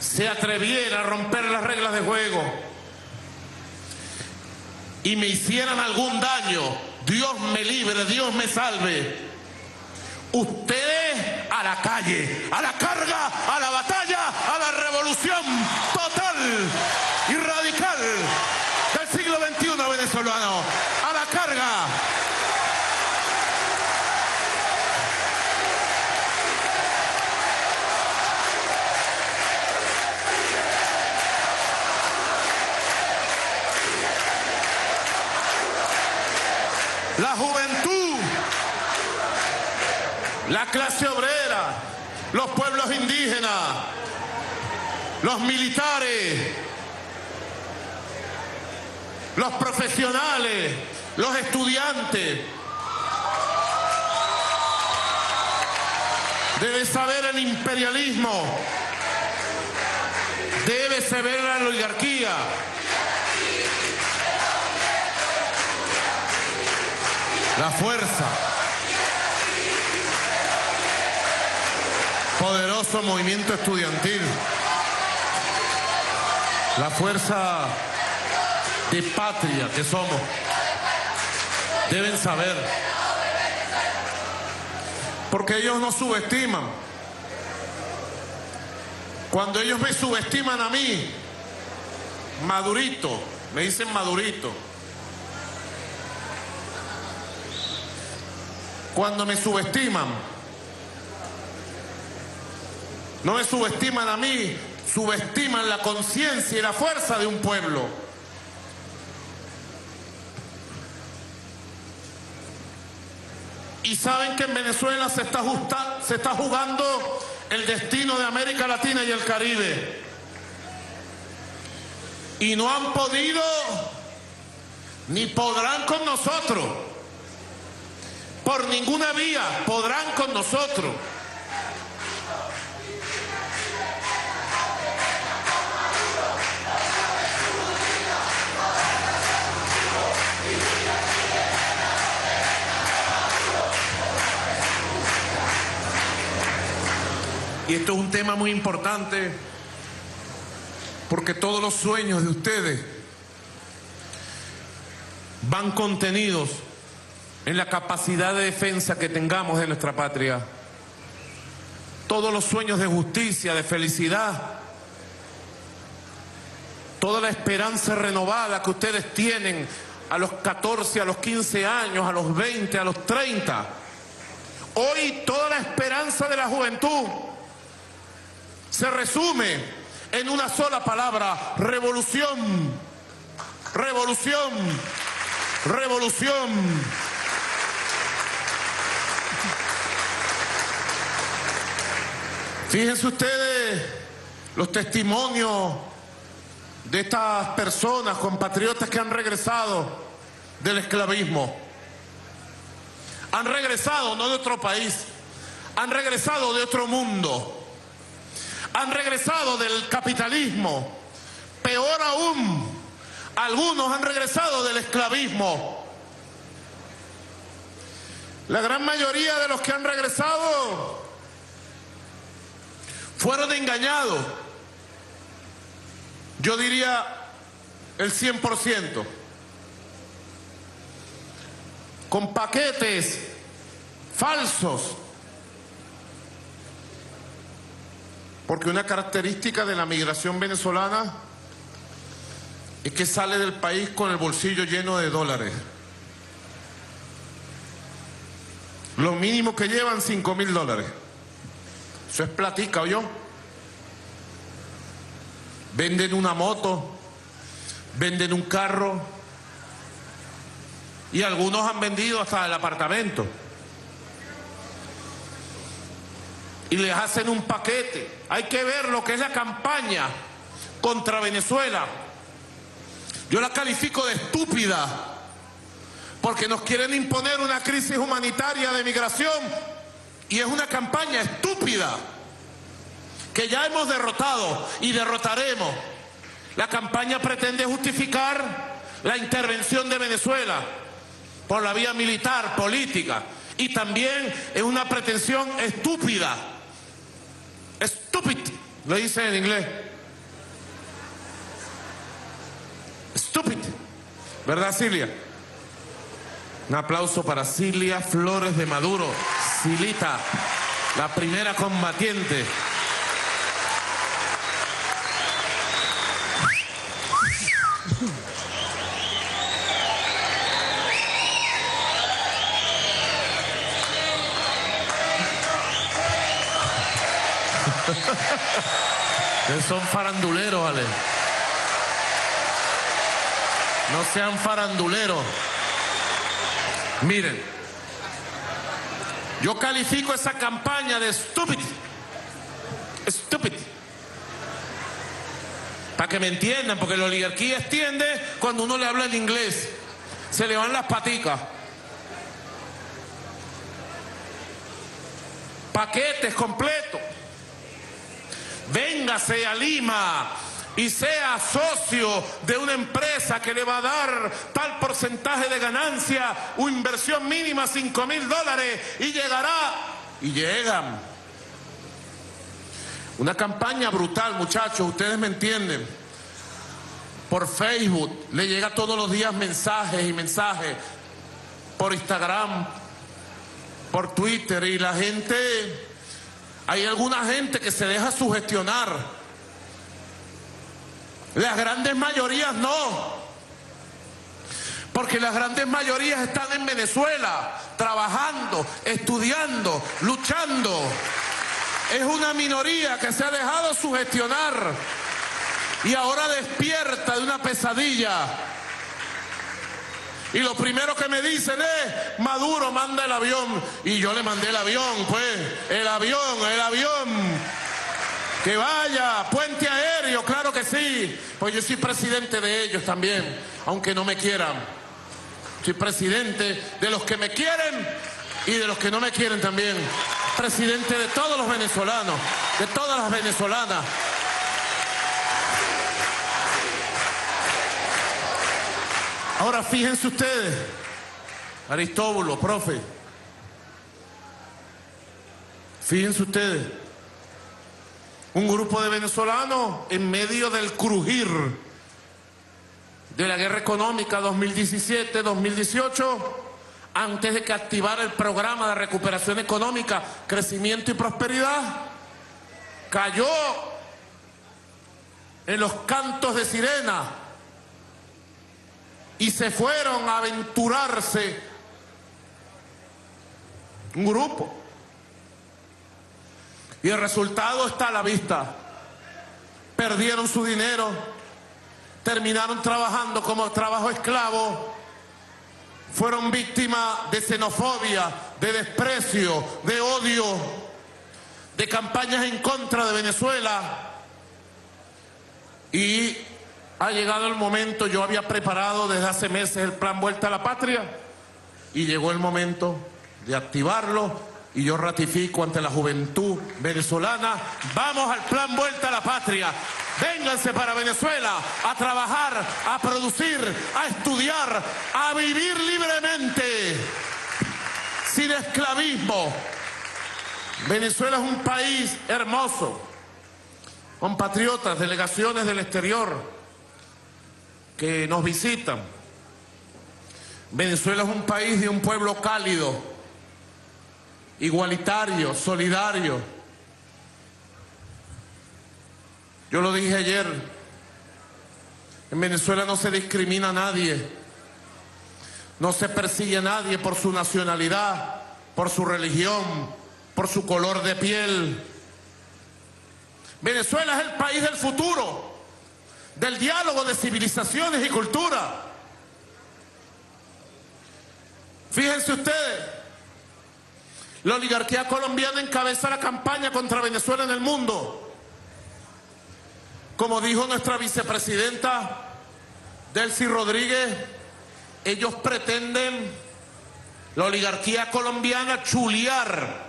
se atreviera a romper las reglas de juego y me hicieran algún daño, Dios me libre, Dios me salve. Ustedes a la calle, a la carga, a la batalla, a la revolución total y radical del siglo XXI venezolano, indígenas, los militares, los profesionales, los estudiantes. Debe saber el imperialismo, debe saber la oligarquía. La fuerza. Poderoso movimiento estudiantil. La fuerza de patria que somos. Deben saber. Porque ellos nos subestiman. Cuando ellos me subestiman a mí, Madurito, me dicen Madurito. Cuando me subestiman, no me subestiman a mí, subestiman la conciencia y la fuerza de un pueblo. Y saben que en Venezuela se está, se está jugando el destino de América Latina y el Caribe. Y no han podido ni podrán con nosotros. Por ninguna vía podrán con nosotros. Y esto es un tema muy importante porque todos los sueños de ustedes van contenidos en la capacidad de defensa que tengamos de nuestra patria. Todos los sueños de justicia, de felicidad, toda la esperanza renovada que ustedes tienen a los 14, a los 15 años, a los 20, a los 30. Hoy toda la esperanza de la juventud se resume en una sola palabra, revolución, revolución, revolución. Fíjense ustedes los testimonios de estas personas, compatriotas que han regresado del esclavismo. Han regresado no de otro país, han regresado de otro mundo han regresado del capitalismo. Peor aún, algunos han regresado del esclavismo. La gran mayoría de los que han regresado fueron engañados. Yo diría el 100%. Con paquetes falsos Porque una característica de la migración venezolana es que sale del país con el bolsillo lleno de dólares. Lo mínimo que llevan, 5 mil dólares. Eso es platica, ¿o yo? Venden una moto, venden un carro y algunos han vendido hasta el apartamento. y les hacen un paquete. Hay que ver lo que es la campaña contra Venezuela. Yo la califico de estúpida porque nos quieren imponer una crisis humanitaria de migración y es una campaña estúpida que ya hemos derrotado y derrotaremos. La campaña pretende justificar la intervención de Venezuela por la vía militar, política, y también es una pretensión estúpida Stupid, lo dice en inglés. Stupid, ¿verdad Silvia? Un aplauso para Silvia Flores de Maduro, Silita, la primera combatiente. Son faranduleros, vale. No sean faranduleros. Miren, yo califico esa campaña de stupid. Stupid. Para que me entiendan, porque la oligarquía extiende cuando uno le habla en inglés. Se le van las paticas. Paquetes completos. Véngase a Lima y sea socio de una empresa que le va a dar tal porcentaje de ganancia o inversión mínima 5 mil dólares y llegará y llegan. Una campaña brutal, muchachos, ustedes me entienden. Por Facebook le llega todos los días mensajes y mensajes. Por Instagram, por Twitter y la gente, hay alguna gente que se deja sugestionar. Las grandes mayorías no. Porque las grandes mayorías están en Venezuela, trabajando, estudiando, luchando. Es una minoría que se ha dejado sugestionar y ahora despierta de una pesadilla. Y lo primero que me dicen es, Maduro manda el avión. Y yo le mandé el avión, pues, el avión, el avión. Que vaya, puente aéreo, claro que sí. Pues yo soy presidente de ellos también, aunque no me quieran. Soy presidente de los que me quieren y de los que no me quieren también. Presidente de todos los venezolanos, de todas las venezolanas. Ahora fíjense ustedes, Aristóbulo, profe, fíjense ustedes, un grupo de venezolanos en medio del crujir de la guerra económica 2017-2018, antes de que activara el programa de recuperación económica, crecimiento y prosperidad, cayó en los cantos de sirena y se fueron a aventurarse un grupo. Y el resultado está a la vista. Perdieron su dinero, terminaron trabajando como trabajo esclavo, fueron víctimas de xenofobia, de desprecio, de odio, de campañas en contra de Venezuela. Y ha llegado el momento, yo había preparado desde hace meses el plan Vuelta a la Patria y llegó el momento de activarlo y yo ratifico ante la juventud venezolana, vamos al plan Vuelta a la Patria. Vénganse para Venezuela a trabajar, a producir, a estudiar, a vivir libremente, sin esclavismo. Venezuela es un país hermoso, con patriotas, delegaciones del exterior que nos visitan. Venezuela es un país de un pueblo cálido, igualitario, solidario. Yo lo dije ayer, en Venezuela no se discrimina a nadie, no se persigue a nadie por su nacionalidad, por su religión, por su color de piel. Venezuela es el país del futuro, del diálogo de civilizaciones y cultura. Fíjense ustedes, la oligarquía colombiana encabeza la campaña contra Venezuela en el mundo. Como dijo nuestra vicepresidenta Delcy Rodríguez, ellos pretenden, la oligarquía colombiana, chulear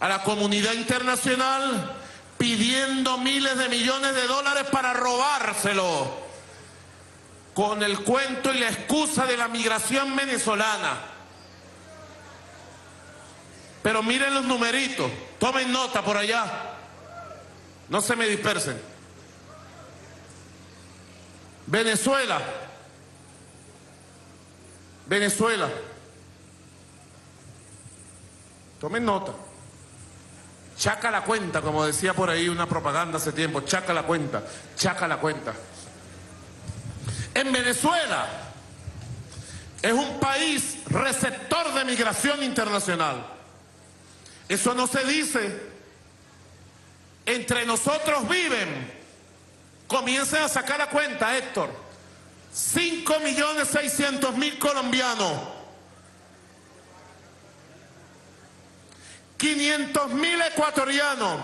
a la comunidad internacional pidiendo miles de millones de dólares para robárselo con el cuento y la excusa de la migración venezolana. Pero miren los numeritos, tomen nota por allá, no se me dispersen. Venezuela, Venezuela, tomen nota. Chaca la cuenta, como decía por ahí una propaganda hace tiempo, chaca la cuenta, chaca la cuenta. En Venezuela es un país receptor de migración internacional. Eso no se dice. Entre nosotros viven. Comiencen a sacar la cuenta, Héctor. 5 millones 600 mil colombianos. 500 mil ecuatorianos.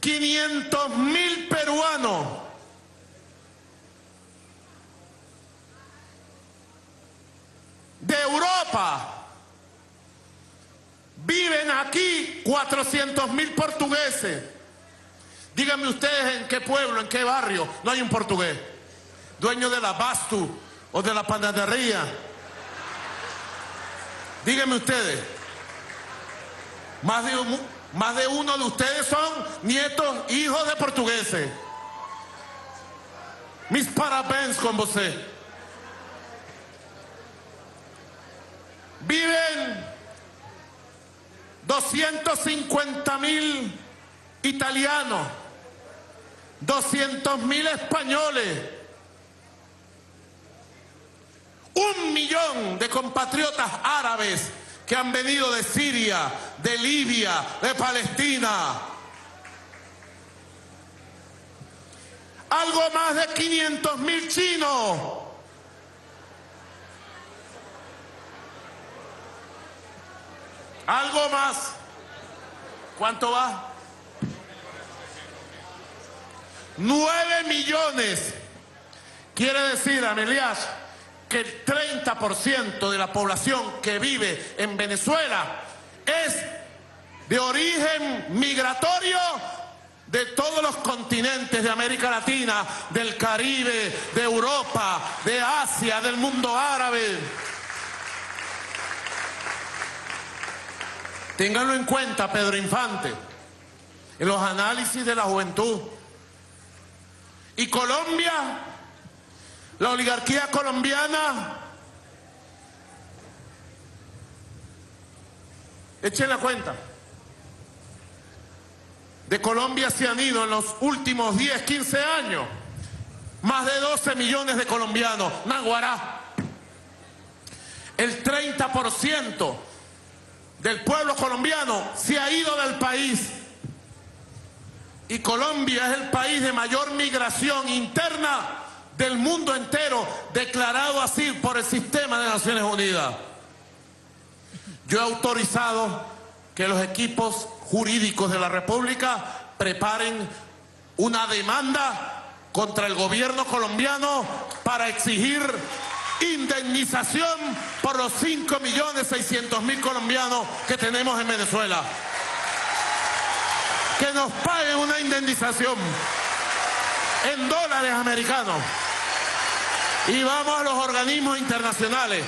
500 mil peruanos. De Europa. Viven aquí 400 mil portugueses. Díganme ustedes en qué pueblo, en qué barrio no hay un portugués. Dueño de la Bastu o de la panadería. Díganme ustedes. Más de, más de uno de ustedes son nietos, hijos de portugueses. Mis parabéns con usted. Viven 250 mil italianos, 200 mil españoles, un millón de compatriotas árabes que han venido de Siria, de Libia, de Palestina. Algo más de 500 mil chinos. Algo más. ¿Cuánto va? 9 millones. Quiere decir, Amelias, que el 30% de la población que vive en Venezuela es de origen migratorio de todos los continentes de América Latina, del Caribe, de Europa, de Asia, del mundo árabe. Ténganlo en cuenta, Pedro Infante, en los análisis de la juventud. Y Colombia, la oligarquía colombiana, echen la cuenta. De Colombia se han ido en los últimos 10, 15 años más de 12 millones de colombianos. Naguará. El 30% del pueblo colombiano se ha ido del país. Y Colombia es el país de mayor migración interna del mundo entero, declarado así por el sistema de Naciones Unidas. Yo he autorizado que los equipos jurídicos de la República preparen una demanda contra el gobierno colombiano para exigir indemnización por los 5 millones 600 mil colombianos que tenemos en Venezuela. Que nos paguen una indemnización en dólares americanos. Y vamos a los organismos internacionales.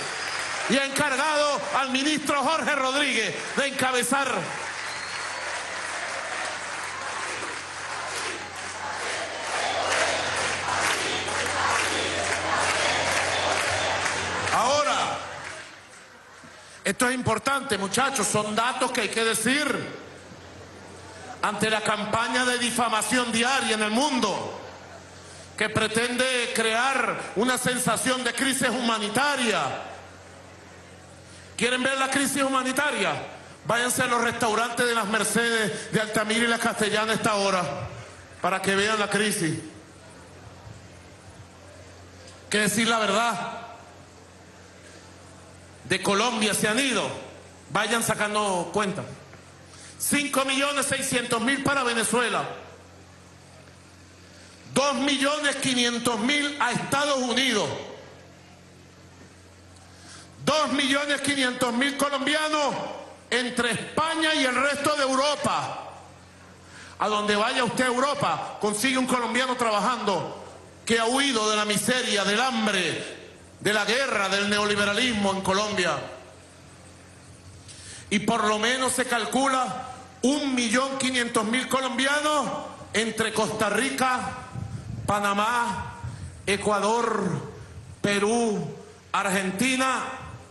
Y he encargado al ministro Jorge Rodríguez de encabezar Ahora, esto es importante, muchachos, son datos que hay que decir ante la campaña de difamación diaria en el mundo que pretende crear una sensación de crisis humanitaria. ¿Quieren ver la crisis humanitaria? Váyanse a los restaurantes de las Mercedes, de Altamira y la Castellana esta hora, para que vean la crisis. Que decir la verdad, de Colombia se han ido, vayan sacando cuenta. 5 millones 600 mil para Venezuela. 2 millones 500 mil a Estados Unidos. 2 millones 500 mil colombianos entre España y el resto de Europa. A donde vaya usted a Europa, consigue un colombiano trabajando que ha huido de la miseria, del hambre, de la guerra, del neoliberalismo en Colombia. Y por lo menos se calcula un millón quinientos mil colombianos entre Costa Rica, Panamá, Ecuador, Perú, Argentina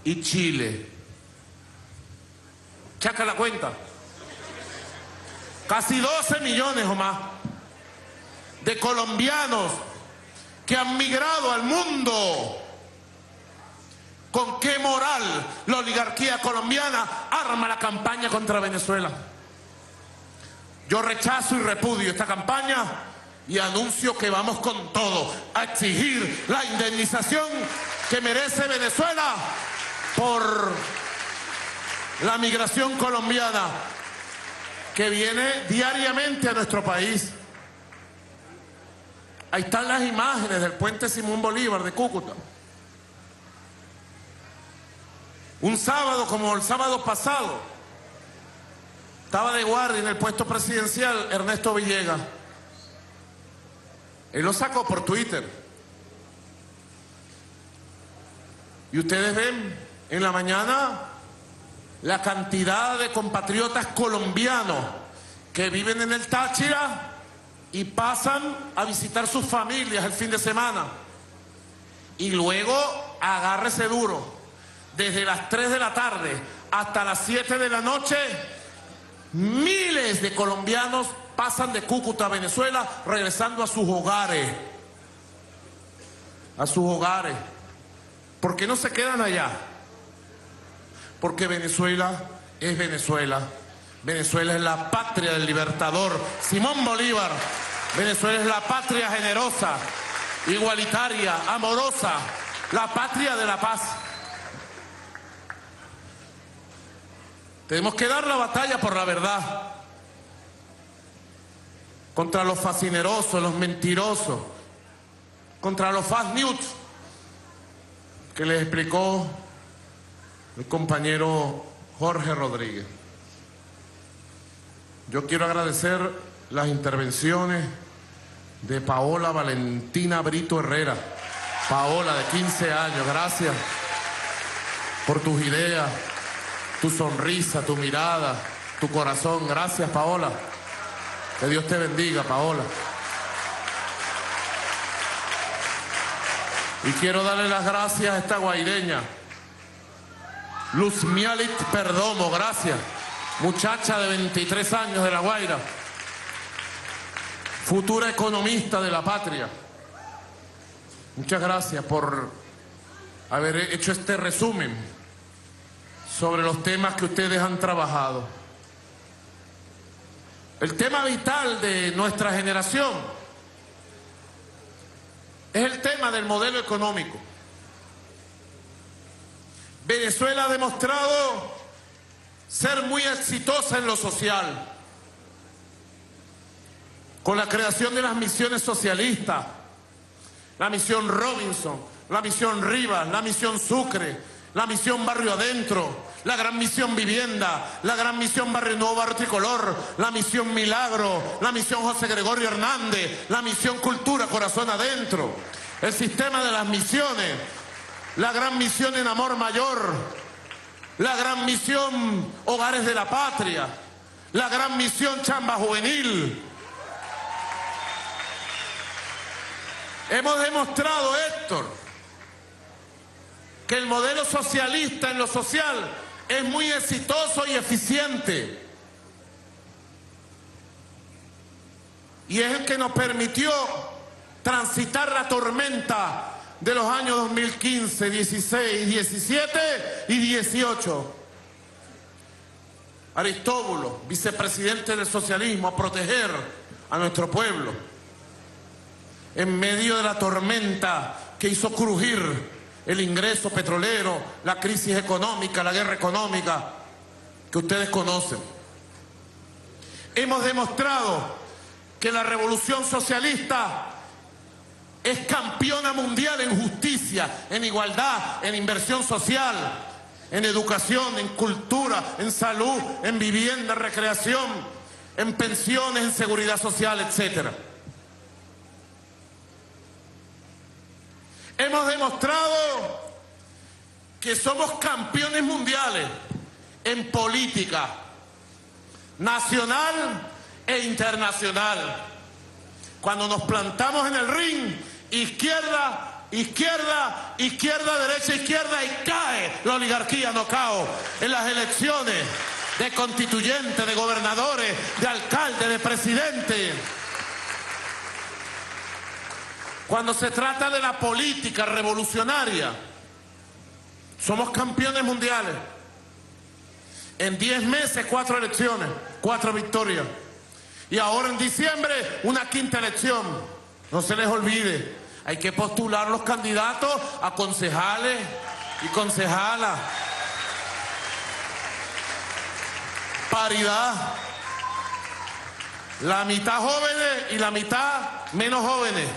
y Chile. Chaca la cuenta. Casi 12 millones o más de colombianos que han migrado al mundo. ¿Con qué moral la oligarquía colombiana arma la campaña contra Venezuela? Yo rechazo y repudio esta campaña y anuncio que vamos con todo a exigir la indemnización que merece Venezuela por la migración colombiana que viene diariamente a nuestro país. Ahí están las imágenes del puente Simón Bolívar de Cúcuta. Un sábado como el sábado pasado, estaba de guardia en el puesto presidencial Ernesto Villegas. Él lo sacó por Twitter. Y ustedes ven en la mañana la cantidad de compatriotas colombianos que viven en el Táchira y pasan a visitar sus familias el fin de semana. Y luego agárrese duro. Desde las 3 de la tarde hasta las 7 de la noche, miles de colombianos pasan de Cúcuta a Venezuela regresando a sus hogares. A sus hogares. ¿Por qué no se quedan allá? Porque Venezuela es Venezuela. Venezuela es la patria del libertador Simón Bolívar. Venezuela es la patria generosa, igualitaria, amorosa, la patria de la paz. Tenemos que dar la batalla por la verdad. Contra los fascinerosos, los mentirosos. Contra los fast news que les explicó el compañero Jorge Rodríguez. Yo quiero agradecer las intervenciones de Paola Valentina Brito Herrera. Paola, de 15 años, gracias por tus ideas, tu sonrisa, tu mirada, tu corazón. Gracias, Paola. Que Dios te bendiga, Paola. Y quiero darle las gracias a esta guaireña, Luz Mialit Perdomo, gracias. Muchacha de 23 años de La Guaira, futura economista de la patria. Muchas gracias por haber hecho este resumen sobre los temas que ustedes han trabajado. El tema vital de nuestra generación es el tema del modelo económico. Venezuela ha demostrado ser muy exitosa en lo social, con la creación de las misiones socialistas, la misión Robinson, la misión Rivas, la misión Sucre, la misión Barrio Adentro, la gran misión Vivienda, la gran misión Barrio Nuevo Barrio Tricolor, la misión Milagro, la misión José Gregorio Hernández, la misión Cultura Corazón Adentro, el sistema de las misiones, la gran misión en Amor Mayor, la gran misión Hogares de la Patria, la gran misión Chamba Juvenil. Hemos demostrado, Héctor, que el modelo socialista en lo social es muy exitoso y eficiente. Y es el que nos permitió transitar la tormenta de los años 2015, 16, 17 y 18. Aristóbulo, vicepresidente del socialismo, a proteger a nuestro pueblo en medio de la tormenta que hizo crujir el ingreso petrolero, la crisis económica, la guerra económica que ustedes conocen. Hemos demostrado que la revolución socialista es campeona mundial en justicia, en igualdad, en inversión social, en educación, en cultura, en salud, en vivienda, en recreación, en pensiones, en seguridad social, etcétera. Hemos demostrado que somos campeones mundiales en política nacional e internacional. Cuando nos plantamos en el ring, izquierda, izquierda, izquierda, derecha, izquierda y cae la oligarquía no cao en las elecciones de constituyentes, de gobernadores, de alcaldes, de presidentes. Cuando se trata de la política revolucionaria, somos campeones mundiales. En 10 meses, cuatro elecciones, cuatro victorias. Y ahora en diciembre, una quinta elección. No se les olvide, hay que postular los candidatos a concejales y concejalas. Paridad. La mitad jóvenes y la mitad menos jóvenes.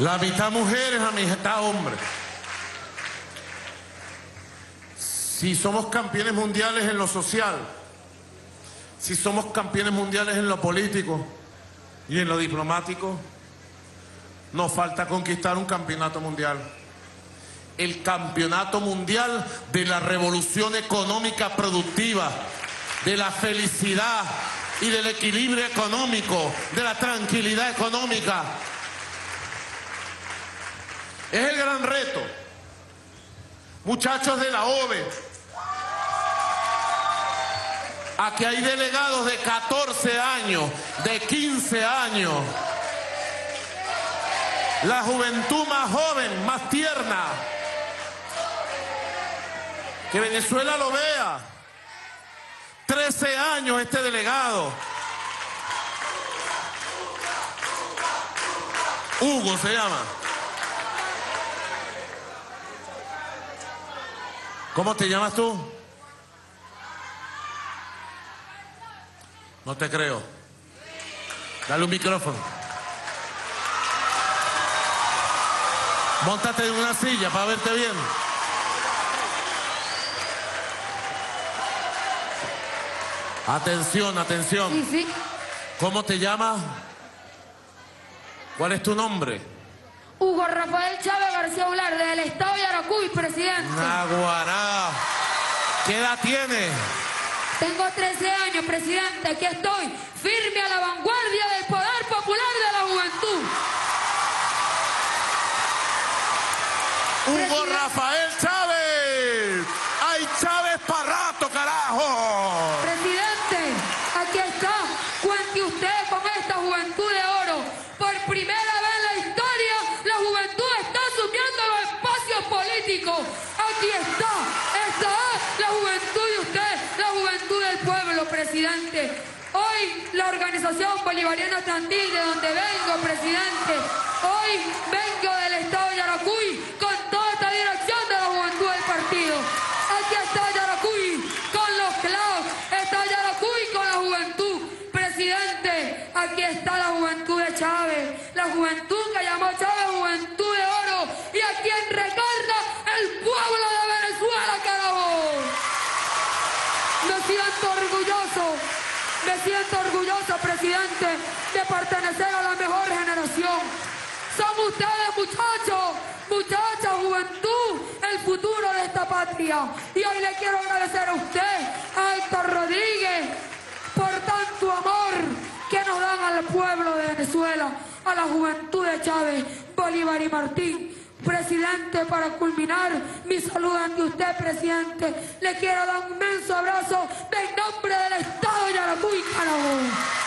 La mitad mujeres, la mitad hombres. Si somos campeones mundiales en lo social, si somos campeones mundiales en lo político y en lo diplomático, nos falta conquistar un campeonato mundial. El campeonato mundial de la revolución económica productiva, de la felicidad y del equilibrio económico, de la tranquilidad económica. Es el gran reto. Muchachos de la OVE, aquí hay delegados de 14 años, de 15 años. La juventud más joven, más tierna. Que Venezuela lo vea. 13 años este delegado. Hugo se llama. ¿Cómo te llamas tú? No te creo. Dale un micrófono. Móntate en una silla para verte bien. Atención, atención. Sí, sí. ¿Cómo te llamas? ¿Cuál es tu nombre? Hugo Rafael Chávez García Ular, del Estado de Yaracuy, presidente. Naguará. ¿Qué edad tienes? Tengo 13 años, presidente. Aquí estoy, firme a la vanguardia del poder popular de la juventud. Hugo Presidente. Rafael Chávez. ¡Ay, Chávez para rato, carajo! Hoy la organización bolivariana estudiantil de donde vengo, presidente. Hoy vengo de siento orgulloso, presidente, de pertenecer a la mejor generación. Son ustedes, muchachos, muchachas, juventud, el futuro de esta patria. Y hoy le quiero agradecer a usted, a Héctor Rodríguez, por tanto amor que nos dan al pueblo de Venezuela, a la juventud de Chávez, Bolívar y Martín. Presidente, para culminar, mi saludo ante usted, presidente. Le quiero dar un inmenso abrazo en nombre del Estado de Yaracuy, carajo.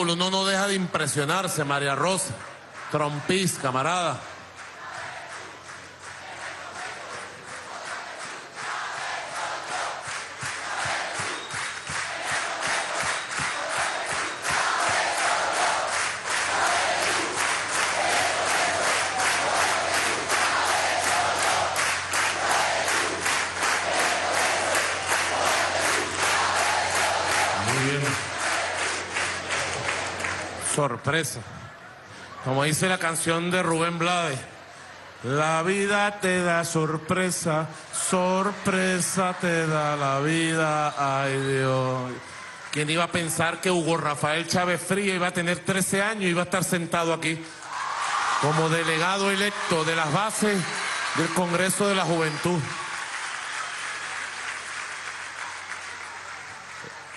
Uno no deja de impresionarse, María Rosa. Trompiz, camarada. Como dice la canción de Rubén Blades. La vida te da sorpresa, sorpresa te da la vida, ay Dios. ¿Quién iba a pensar que Hugo Rafael Chávez Fría iba a tener 13 años y iba a estar sentado aquí como delegado electo de las bases del Congreso de la Juventud?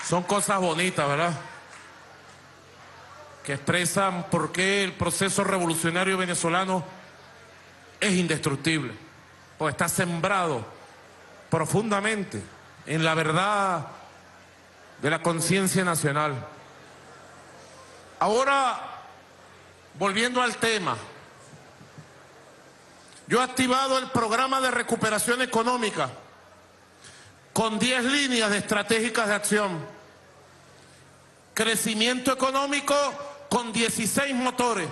Son cosas bonitas, ¿verdad? Que expresan por qué el proceso revolucionario venezolano es indestructible, pues está sembrado profundamente en la verdad de la conciencia nacional. Ahora, volviendo al tema, yo he activado el programa de recuperación económica con 10 líneas estratégicas de acción. Crecimiento económico con 16 motores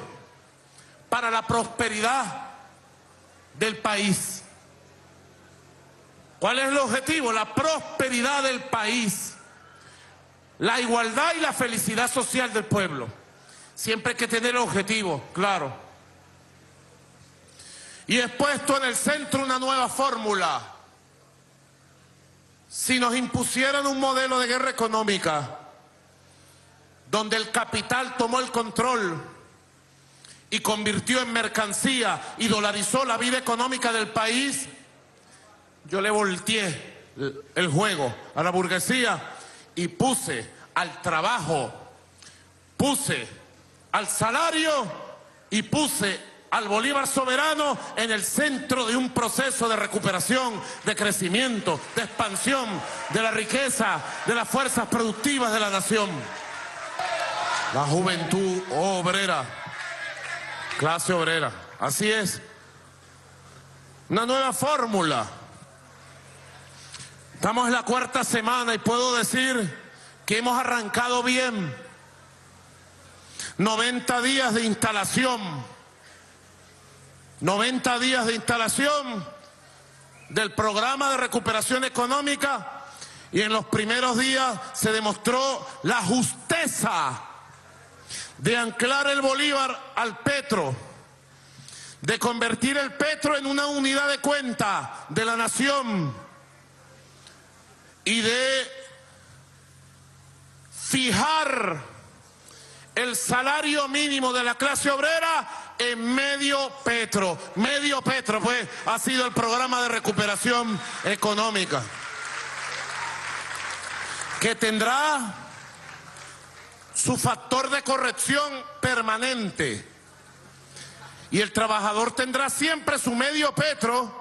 para la prosperidad del país. ¿Cuál es el objetivo? La prosperidad del país, la igualdad y la felicidad social del pueblo. Siempre hay que tener el objetivo, claro. Y he puesto en el centro una nueva fórmula. Si nos impusieran un modelo de guerra económica, donde el capital tomó el control y convirtió en mercancía y dolarizó la vida económica del país, yo le volteé el juego a la burguesía y puse al trabajo, puse al salario y puse al Bolívar soberano en el centro de un proceso de recuperación, de crecimiento, de expansión de la riqueza, de las fuerzas productivas de la nación. La juventud obrera, clase obrera, así es. Una nueva fórmula. Estamos en la cuarta semana y puedo decir que hemos arrancado bien. 90 días de instalación. 90 días de instalación del programa de recuperación económica y en los primeros días se demostró la justeza de anclar el Bolívar al Petro, de convertir el Petro en una unidad de cuenta de la nación y de fijar el salario mínimo de la clase obrera en medio petro. Medio petro, pues, ha sido el programa de recuperación económica. Que tendrá su factor de corrección permanente. Y el trabajador tendrá siempre su medio petro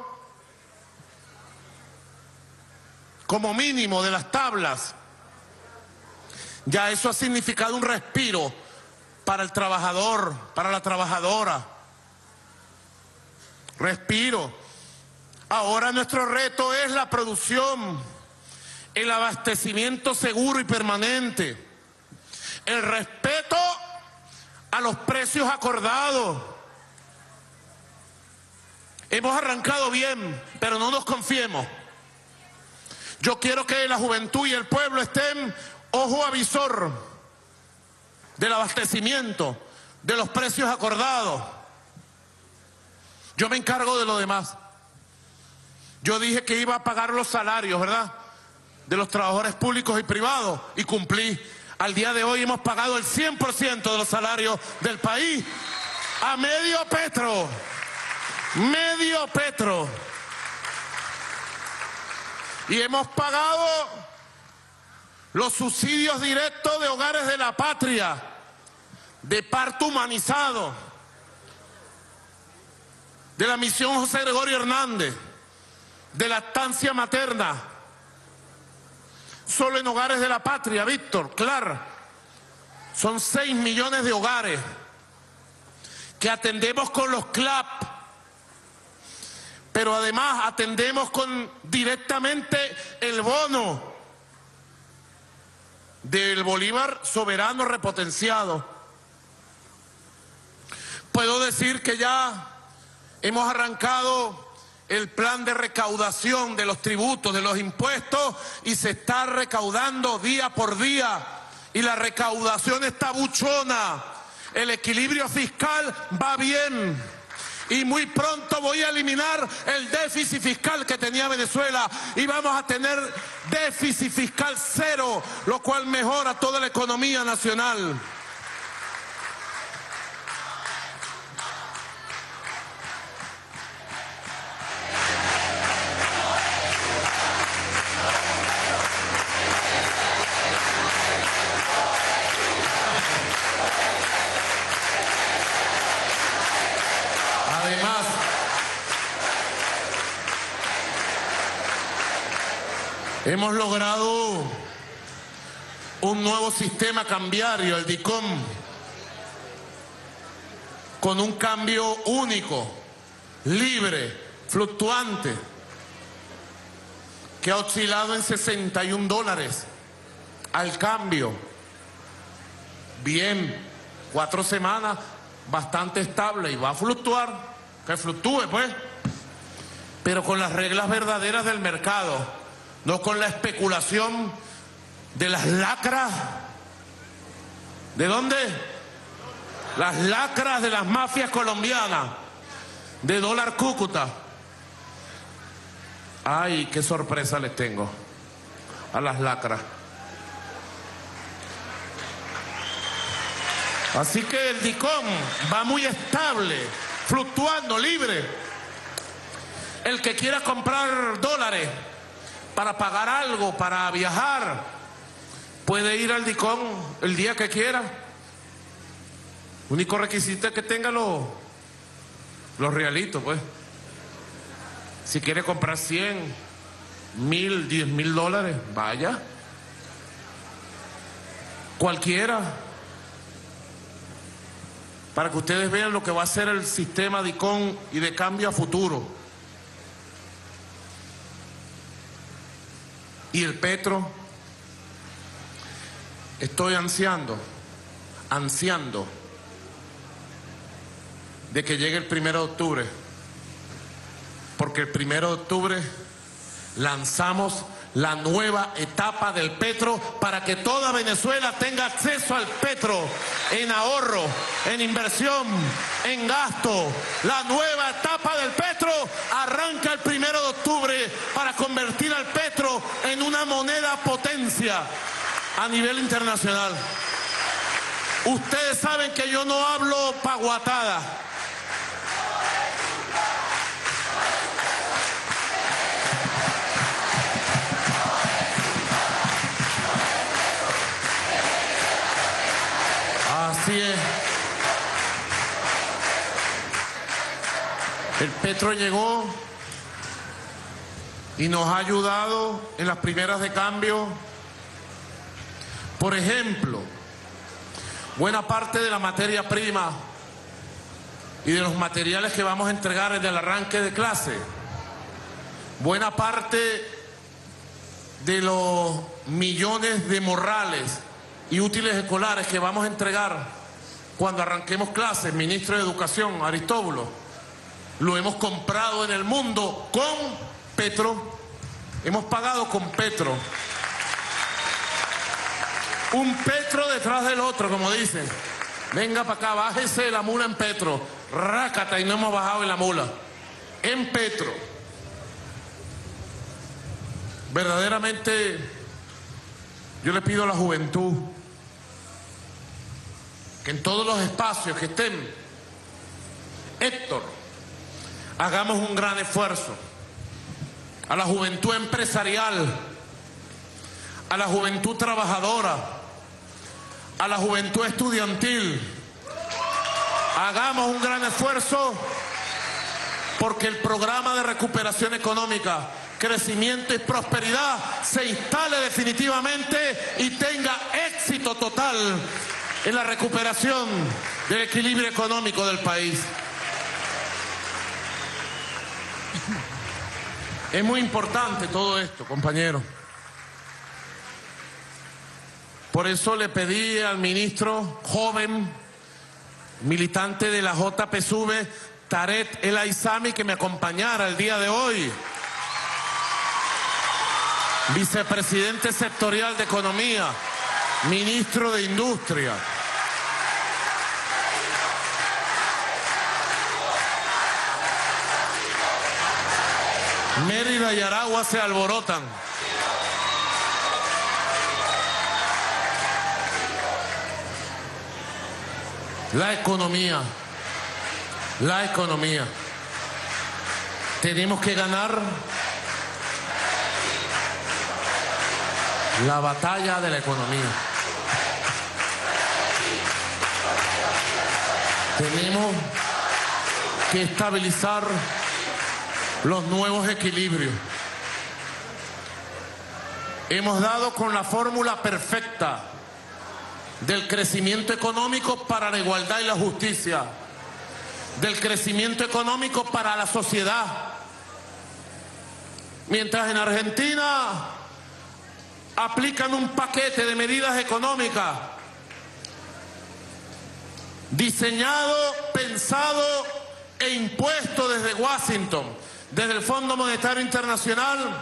como mínimo de las tablas. Ya eso ha significado un respiro para el trabajador, para la trabajadora. Respiro. Ahora nuestro reto es la producción, el abastecimiento seguro y permanente el respeto a los precios acordados. Hemos arrancado bien, pero no nos confiemos. Yo quiero que la juventud y el pueblo estén ojo avisor del abastecimiento, de los precios acordados. Yo me encargo de lo demás. Yo dije que iba a pagar los salarios, ¿verdad? De los trabajadores públicos y privados y cumplí. Al día de hoy hemos pagado el 100% de los salarios del país a medio petro. Medio petro. Y hemos pagado los subsidios directos de hogares de la patria, de parto humanizado, de la misión José Gregorio Hernández, de lactancia materna, solo en hogares de la patria, Víctor, claro. Son 6 millones de hogares que atendemos con los CLAP, pero además atendemos con directamente el bono del Bolívar soberano repotenciado. Puedo decir que ya hemos arrancado el plan de recaudación de los tributos, de los impuestos, y se está recaudando día por día y la recaudación está buchona. El equilibrio fiscal va bien. Y muy pronto voy a eliminar el déficit fiscal que tenía Venezuela y vamos a tener déficit fiscal cero, lo cual mejora toda la economía nacional. Hemos logrado un nuevo sistema cambiario, el DICOM, con un cambio único, libre, fluctuante, que ha oscilado en 61 dólares al cambio. Bien, cuatro semanas bastante estable y va a fluctuar, que fluctúe pues, pero con las reglas verdaderas del mercado, no con la especulación de las lacras. ¿De dónde? Las lacras de las mafias colombianas, de dólar Cúcuta. Ay, qué sorpresa les tengo a las lacras. Así que el DICOM va muy estable, fluctuando, libre. El que quiera comprar dólares para pagar algo, para viajar, puede ir al DICOM el día que quiera. Único requisito es que tenga los, los realitos, pues. Si quiere comprar 100, mil, 10 mil dólares, vaya. Cualquiera para que ustedes vean lo que va a ser el sistema de ICON y de cambio a futuro. Y el Petro, estoy ansiando, ansiando de que llegue el primero de octubre, porque el primero de octubre lanzamos la nueva etapa del petro para que toda Venezuela tenga acceso al petro en ahorro, en inversión, en gasto. La nueva etapa del petro arranca el primero de octubre para convertir al petro en una moneda potencia a nivel internacional. Ustedes saben que yo no hablo paguatada. El Petro llegó y nos ha ayudado en las primeras de cambio. Por ejemplo, buena parte de la materia prima y de los materiales que vamos a entregar en el arranque de clase, buena parte de los millones de morrales y útiles escolares que vamos a entregar cuando arranquemos clases, ministro de Educación, Aristóbulo, lo hemos comprado en el mundo con Petro, hemos pagado con Petro. Un Petro detrás del otro, como dicen. Venga para acá, bájese la mula en Petro. Rácata y no hemos bajado en la mula. En Petro. Verdaderamente, yo le pido a la juventud que en todos los espacios que estén, Héctor, hagamos un gran esfuerzo. A la juventud empresarial, a la juventud trabajadora, a la juventud estudiantil, hagamos un gran esfuerzo porque el programa de recuperación económica, crecimiento y prosperidad se instale definitivamente y tenga éxito total en la recuperación del equilibrio económico del país. Es muy importante todo esto, compañero. Por eso le pedí al ministro joven, militante de la JPSUV, Taret El Aizami, que me acompañara el día de hoy. Vicepresidente sectorial de Economía, ministro de Industria. Mérida y Aragua se alborotan. La economía, la economía. Tenemos que ganar la batalla de la economía. Tenemos que estabilizar los nuevos equilibrios. Hemos dado con la fórmula perfecta del crecimiento económico para la igualdad y la justicia, del crecimiento económico para la sociedad. Mientras en Argentina aplican un paquete de medidas económicas diseñado, pensado e impuesto desde Washington, desde el Fondo Monetario Internacional.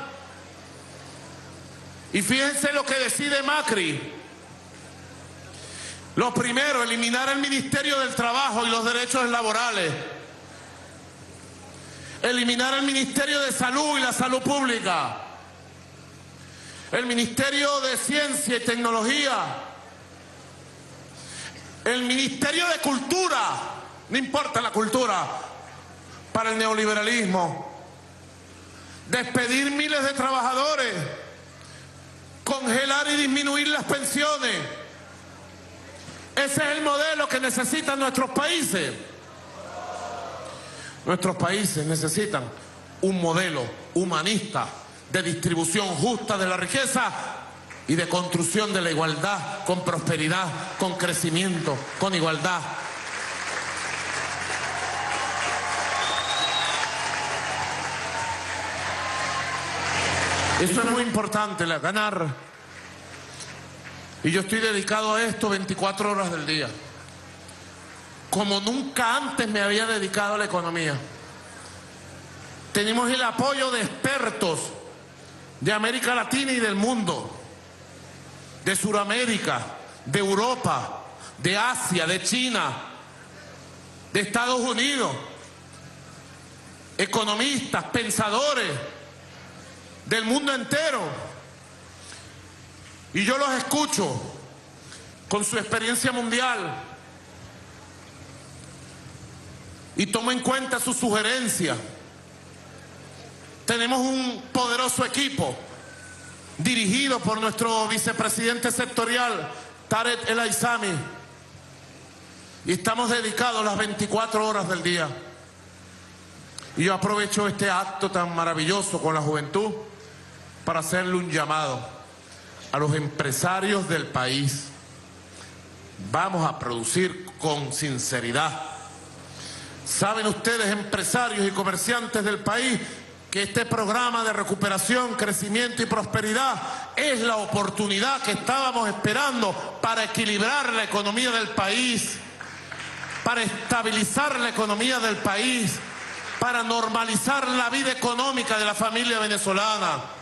Y fíjense lo que decide Macri. Lo primero, eliminar el Ministerio del Trabajo y los derechos laborales. Eliminar el Ministerio de Salud y la Salud Pública. El Ministerio de Ciencia y Tecnología. El Ministerio de Cultura. No importa la cultura. Para el neoliberalismo. Despedir miles de trabajadores. Congelar y disminuir las pensiones ese es el modelo que necesitan nuestros países. Nuestros países necesitan un modelo humanista de distribución justa de la riqueza y de construcción de la igualdad, con prosperidad, con crecimiento, con igualdad. Eso es muy importante, ganar y yo estoy dedicado a esto 24 horas del día. Como nunca antes me había dedicado a la economía. Tenemos el apoyo de expertos de América Latina y del mundo, de Sudamérica, de Europa, de Asia, de China, de Estados Unidos, economistas, pensadores del mundo entero y yo los escucho con su experiencia mundial y tomo en cuenta sus sugerencias. Tenemos un poderoso equipo dirigido por nuestro vicepresidente sectorial, Tarek El Aizami, y estamos dedicados las 24 horas del día. Y yo aprovecho este acto tan maravilloso con la juventud para hacerle un llamado a los empresarios del país. Vamos a producir con sinceridad. ¿Saben ustedes, empresarios y comerciantes del país, que este programa de recuperación, crecimiento y prosperidad es la oportunidad que estábamos esperando para equilibrar la economía del país, para estabilizar la economía del país, para normalizar la vida económica de la familia venezolana?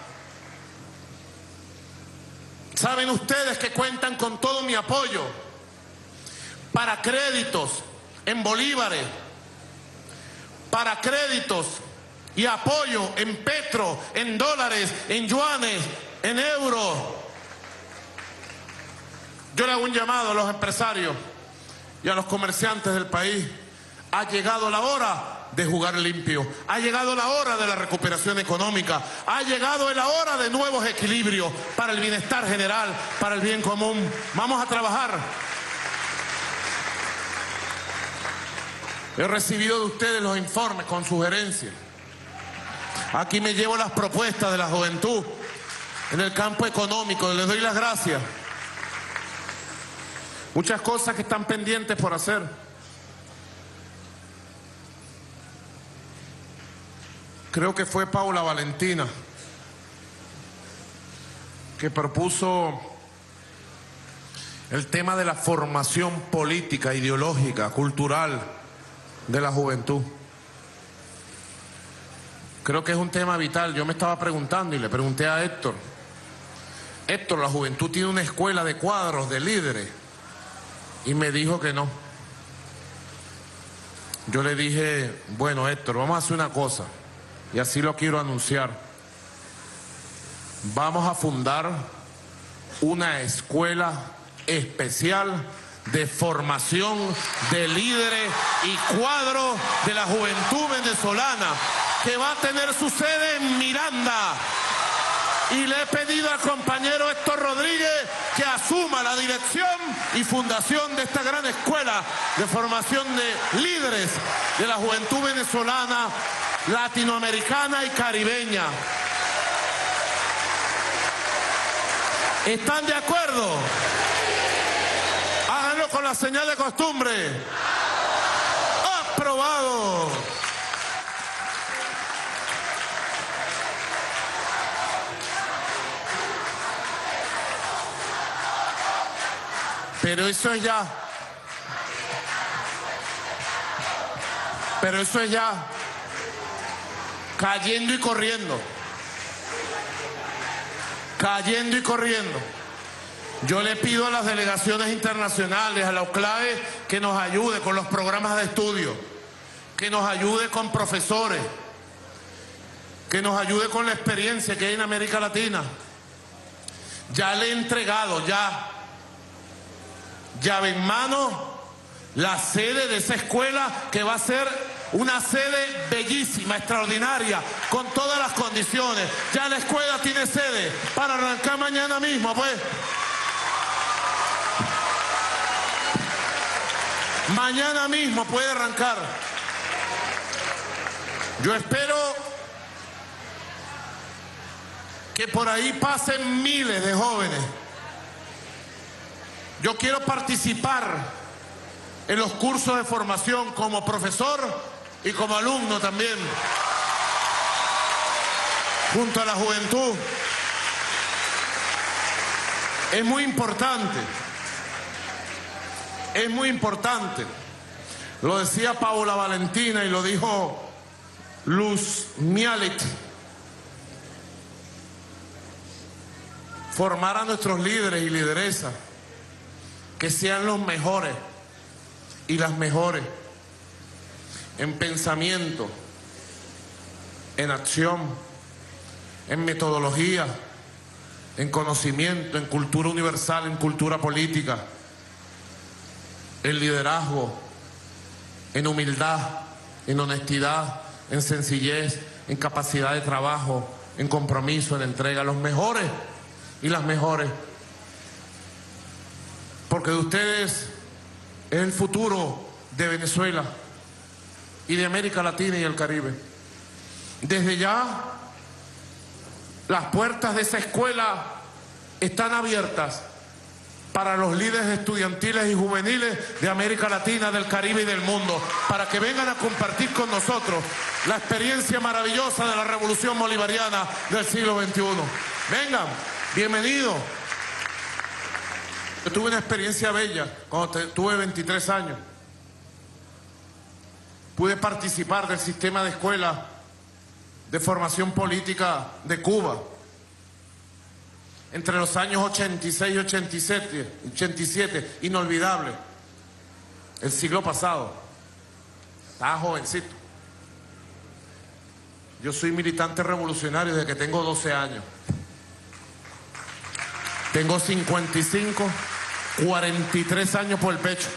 Saben ustedes que cuentan con todo mi apoyo para créditos en bolívares, para créditos y apoyo en petro, en dólares, en yuanes, en euros. Yo le hago un llamado a los empresarios y a los comerciantes del país. Ha llegado la hora de jugar limpio. Ha llegado la hora de la recuperación económica. Ha llegado la hora de nuevos equilibrios para el bienestar general, para el bien común. Vamos a trabajar. He recibido de ustedes los informes con sugerencias. Aquí me llevo las propuestas de la juventud en el campo económico. Les doy las gracias. Muchas cosas que están pendientes por hacer. Creo que fue Paula Valentina, que propuso el tema de la formación política, ideológica, cultural de la juventud. Creo que es un tema vital. Yo me estaba preguntando y le pregunté a Héctor, Héctor, la juventud tiene una escuela de cuadros, de líderes. Y me dijo que no. Yo le dije, bueno Héctor, vamos a hacer una cosa. Y así lo quiero anunciar. Vamos a fundar una escuela especial de formación de líderes y cuadros de la juventud venezolana que va a tener su sede en Miranda. Y le he pedido al compañero Héctor Rodríguez que asuma la dirección y fundación de esta gran escuela de formación de líderes de la juventud venezolana, latinoamericana y caribeña. ¿Están de acuerdo? Háganlo con la señal de costumbre. Aprobado. Pero eso es ya. Pero eso es ya. Cayendo y corriendo. Cayendo y corriendo. Yo le pido a las delegaciones internacionales, a la UCLAE, que nos ayude con los programas de estudio, que nos ayude con profesores, que nos ayude con la experiencia que hay en América Latina. Ya le he entregado, ya, llave en mano, la sede de esa escuela que va a ser una sede bellísima, extraordinaria, con todas las condiciones. Ya la escuela tiene sede para arrancar mañana mismo, pues. Mañana mismo puede arrancar. Yo espero que por ahí pasen miles de jóvenes. Yo quiero participar en los cursos de formación como profesor y como alumno también, junto a la juventud. Es muy importante, es muy importante. Lo decía Paula Valentina y lo dijo Luz Mialet. Formar a nuestros líderes y lideresas que sean los mejores y las mejores en pensamiento, en acción, en metodología, en conocimiento, en cultura universal, en cultura política, en liderazgo, en humildad, en honestidad, en sencillez, en capacidad de trabajo, en compromiso, en entrega, los mejores y las mejores. Porque de ustedes es el futuro de Venezuela y de América Latina y el Caribe. Desde ya, las puertas de esa escuela están abiertas para los líderes estudiantiles y juveniles de América Latina, del Caribe y del mundo, para que vengan a compartir con nosotros la experiencia maravillosa de la revolución bolivariana del siglo XXI. Vengan, bienvenidos. Yo tuve una experiencia bella cuando tuve 23 años. Pude participar del sistema de escuela de formación política de Cuba entre los años 86 y 87, 87 inolvidable, el siglo pasado. Estaba jovencito. Yo soy militante revolucionario desde que tengo 12 años. Tengo 55, 43 años por el pecho.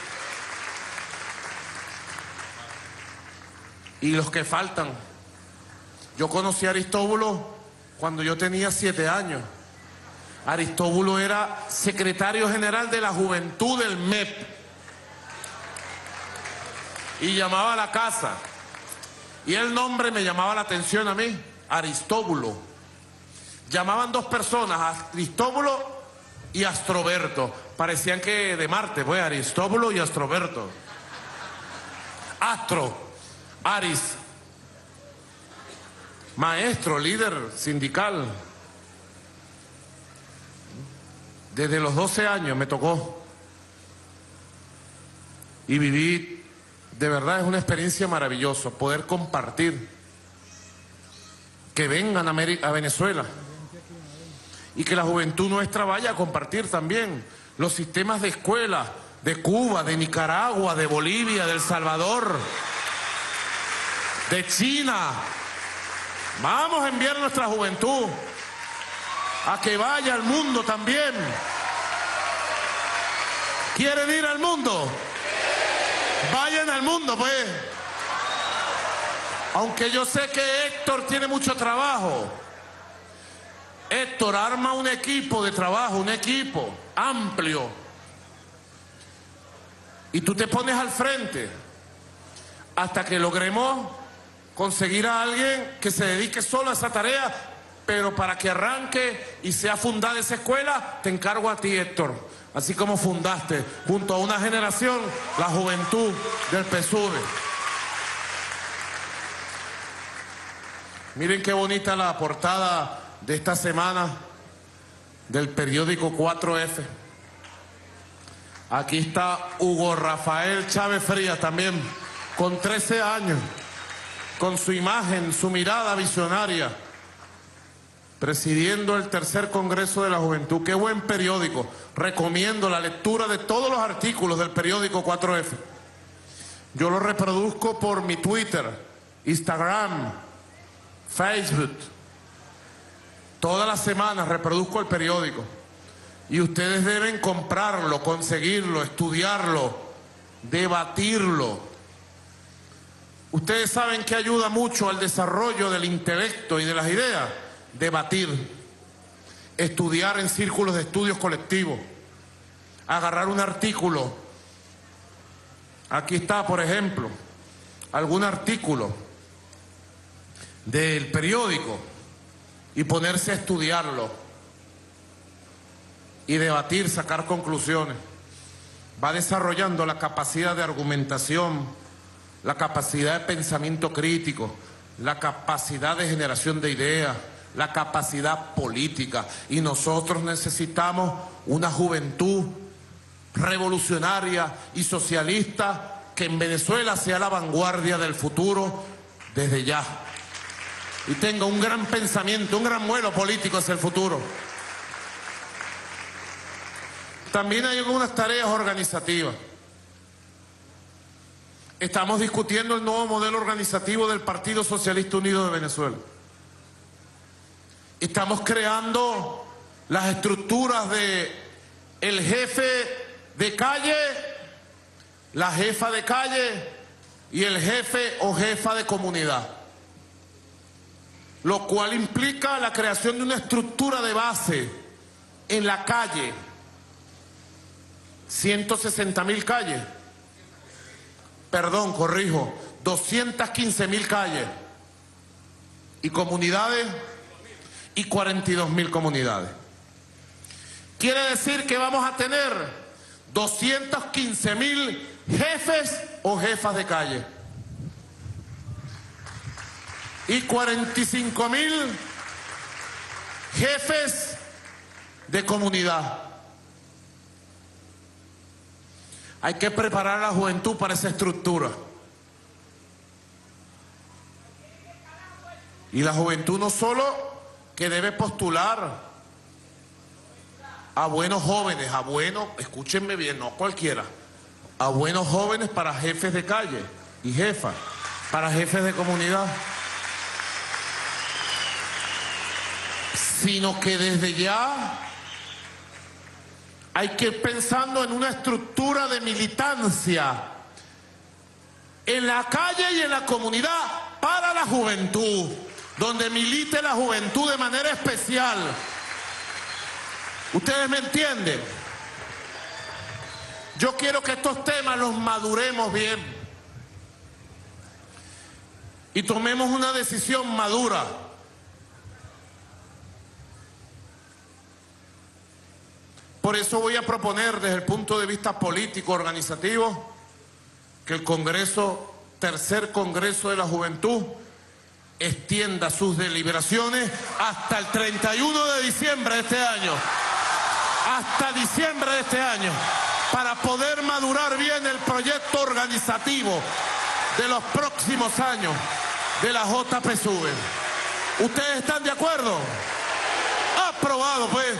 Y los que faltan. Yo conocí a Aristóbulo cuando yo tenía 7 años. Aristóbulo era secretario general de la juventud del MEP. Y llamaba a la casa. Y el nombre me llamaba la atención a mí, Aristóbulo. Llamaban dos personas, Aristóbulo y Astroberto. Parecían que de Marte, pues Aristóbulo y Astroberto. Astro, Aris, maestro, líder sindical. Desde los 12 años me tocó. Y viví, de verdad es una experiencia maravillosa, poder compartir. Que vengan a, Venezuela. y que la juventud nuestra vaya a compartir también los sistemas de escuela de Cuba, de Nicaragua, de Bolivia, de El Salvador, de China. Vamos a enviar nuestra juventud a que vaya al mundo también. ¿Quieren ir al mundo? Vayan al mundo, pues. Aunque yo sé que Héctor tiene mucho trabajo. Héctor arma un equipo de trabajo, un equipo amplio. Y tú te pones al frente hasta que logremos conseguir a alguien que se dedique solo a esa tarea, pero para que arranque y sea fundada esa escuela, te encargo a ti, Héctor. Así como fundaste junto a una generación la juventud del PSUV. Miren qué bonita la portada de esta semana del periódico 4F. Aquí está Hugo Rafael Chávez Frías también, con 13 años, con su imagen, su mirada visionaria, presidiendo el tercer Congreso de la Juventud. Qué buen periódico. Recomiendo la lectura de todos los artículos del periódico 4F. Yo lo reproduzco por mi Twitter, Instagram, Facebook. Todas las semanas reproduzco el periódico. Y ustedes deben comprarlo, conseguirlo, estudiarlo, debatirlo. Ustedes saben que ayuda mucho al desarrollo del intelecto y de las ideas. Debatir, estudiar en círculos de estudios colectivos, agarrar un artículo. Aquí está, por ejemplo, algún artículo del periódico y ponerse a estudiarlo y debatir, sacar conclusiones. Va desarrollando la capacidad de argumentación, la capacidad de pensamiento crítico, la capacidad de generación de ideas, la capacidad política. Y nosotros necesitamos una juventud revolucionaria y socialista que en Venezuela sea la vanguardia del futuro desde ya. Y tenga un gran pensamiento, un gran vuelo político hacia el futuro. También hay algunas tareas organizativas. Estamos discutiendo el nuevo modelo organizativo del Partido Socialista Unido de Venezuela. Estamos creando las estructuras de el jefe de calle, la jefa de calle y el jefe o jefa de comunidad. Lo cual implica la creación de una estructura de base en la calle 160 mil calles. Perdón, corrijo, 215 mil calles. Y comunidades y 42 mil comunidades. Quiere decir que vamos a tener 215 mil jefes o jefas de calle. Y 45 mil jefes de comunidad. Hay que preparar a la juventud para esa estructura. Y la juventud no solo que debe postular a buenos jóvenes, a buenos, escúchenme bien, no cualquiera, a buenos jóvenes para jefes de calle y jefas, para jefes de comunidad, sino que desde ya hay que ir pensando en una estructura de militancia en la calle y en la comunidad para la juventud, donde milite la juventud de manera especial. ¿Ustedes me entienden? Yo quiero que estos temas los maduremos bien y tomemos una decisión madura. Por eso voy a proponer desde el punto de vista político, organizativo, que el Congreso, tercer Congreso de la Juventud, extienda sus deliberaciones hasta el 31 de diciembre de este año. Hasta diciembre de este año. Para poder madurar bien el proyecto organizativo de los próximos años de la JPSUV. ¿Ustedes están de acuerdo? aprobado, pues.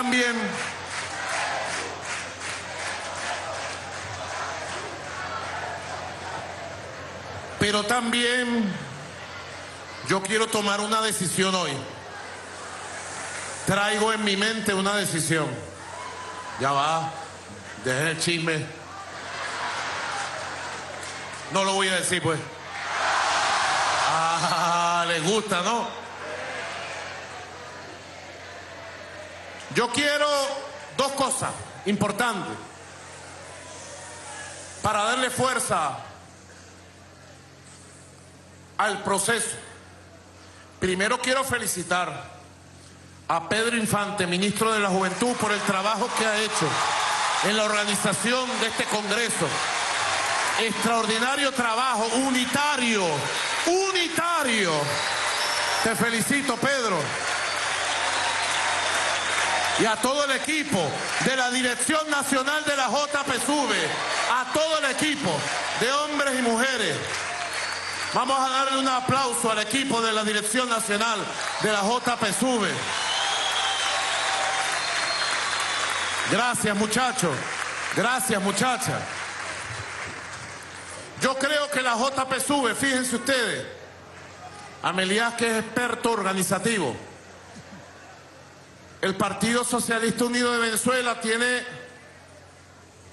También Pero también yo quiero tomar una decisión hoy. Traigo en mi mente una decisión. Ya va, dejen el chisme. No lo voy a decir, pues. Ah, les gusta, ¿no? Yo quiero dos cosas importantes para darle fuerza al proceso. Primero quiero felicitar a Pedro Infante, ministro de la Juventud, por el trabajo que ha hecho en la organización de este Congreso. Extraordinario trabajo, unitario, unitario. Te felicito, Pedro. Y a todo el equipo de la Dirección Nacional de la JPSUV, a todo el equipo de hombres y mujeres Vamos a darle un aplauso al equipo de la Dirección Nacional de la JPSUV. Gracias muchachos, gracias muchachas. Yo creo que la JPSUV, fíjense ustedes, Amelías que es experto organizativo, el Partido Socialista Unido de Venezuela tiene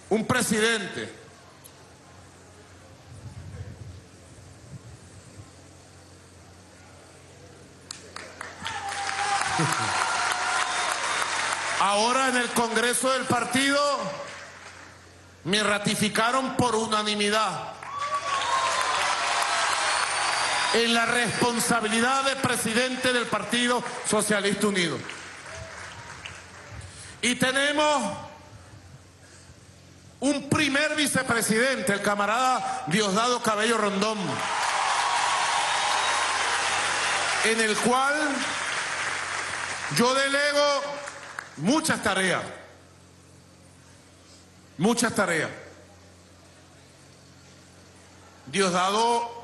un presidente Ahora en el Congreso del partido me ratificaron por unanimidad en la responsabilidad de presidente del Partido Socialista Unido. Y tenemos un primer vicepresidente, el camarada Diosdado Cabello Rondón, en el cual yo delego muchas tareas, muchas tareas. Diosdado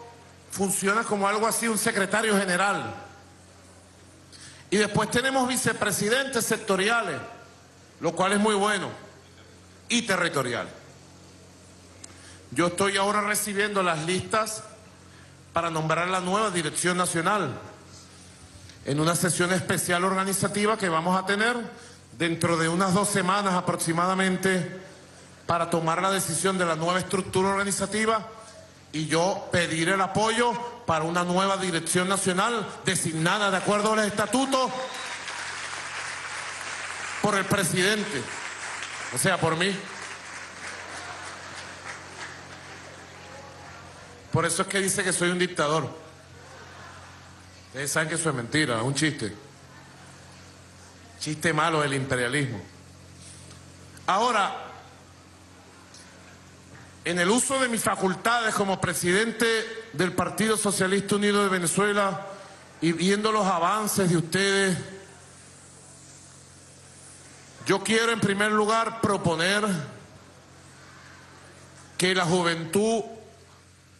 funciona como algo así, un secretario general. Y después tenemos vicepresidentes sectoriales, lo cual es muy bueno, y territorial. Yo estoy ahora recibiendo las listas para nombrar la nueva dirección nacional en una sesión especial organizativa que vamos a tener dentro de unas dos semanas aproximadamente para tomar la decisión de la nueva estructura organizativa y yo pedir el apoyo para una nueva dirección nacional designada de acuerdo a los estatutos por el presidente, o sea, por mí. Por eso es que dice que soy un dictador. Ustedes saben que eso es mentira, es un chiste. Chiste malo del imperialismo. Ahora, en el uso de mis facultades como presidente del Partido Socialista Unido de Venezuela y viendo los avances de ustedes, yo quiero en primer lugar proponer que la juventud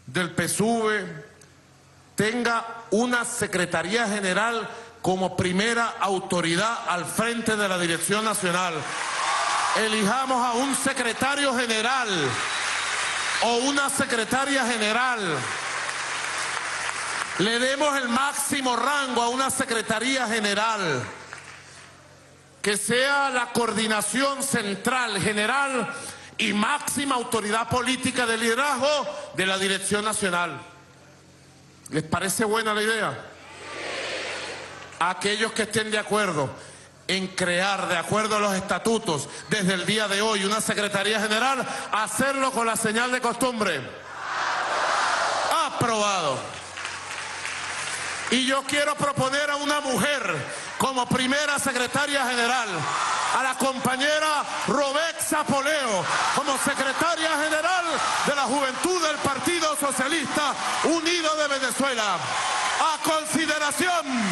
del PSUV tenga una Secretaría General como primera autoridad al frente de la Dirección Nacional. Elijamos a un secretario general o una secretaria general. Le demos el máximo rango a una secretaría general que sea la coordinación central, general y máxima autoridad política de liderazgo de la Dirección Nacional. ¿Les parece buena la idea? Aquellos que estén de acuerdo en crear, de acuerdo a los estatutos, desde el día de hoy, una Secretaría General, hacerlo con la señal de costumbre. Aprobado. Y yo quiero proponer a una mujer como primera secretaria general, a la compañera Robexa Poleo como secretaria general de la Juventud del Partido Socialista Unido de Venezuela. A consideración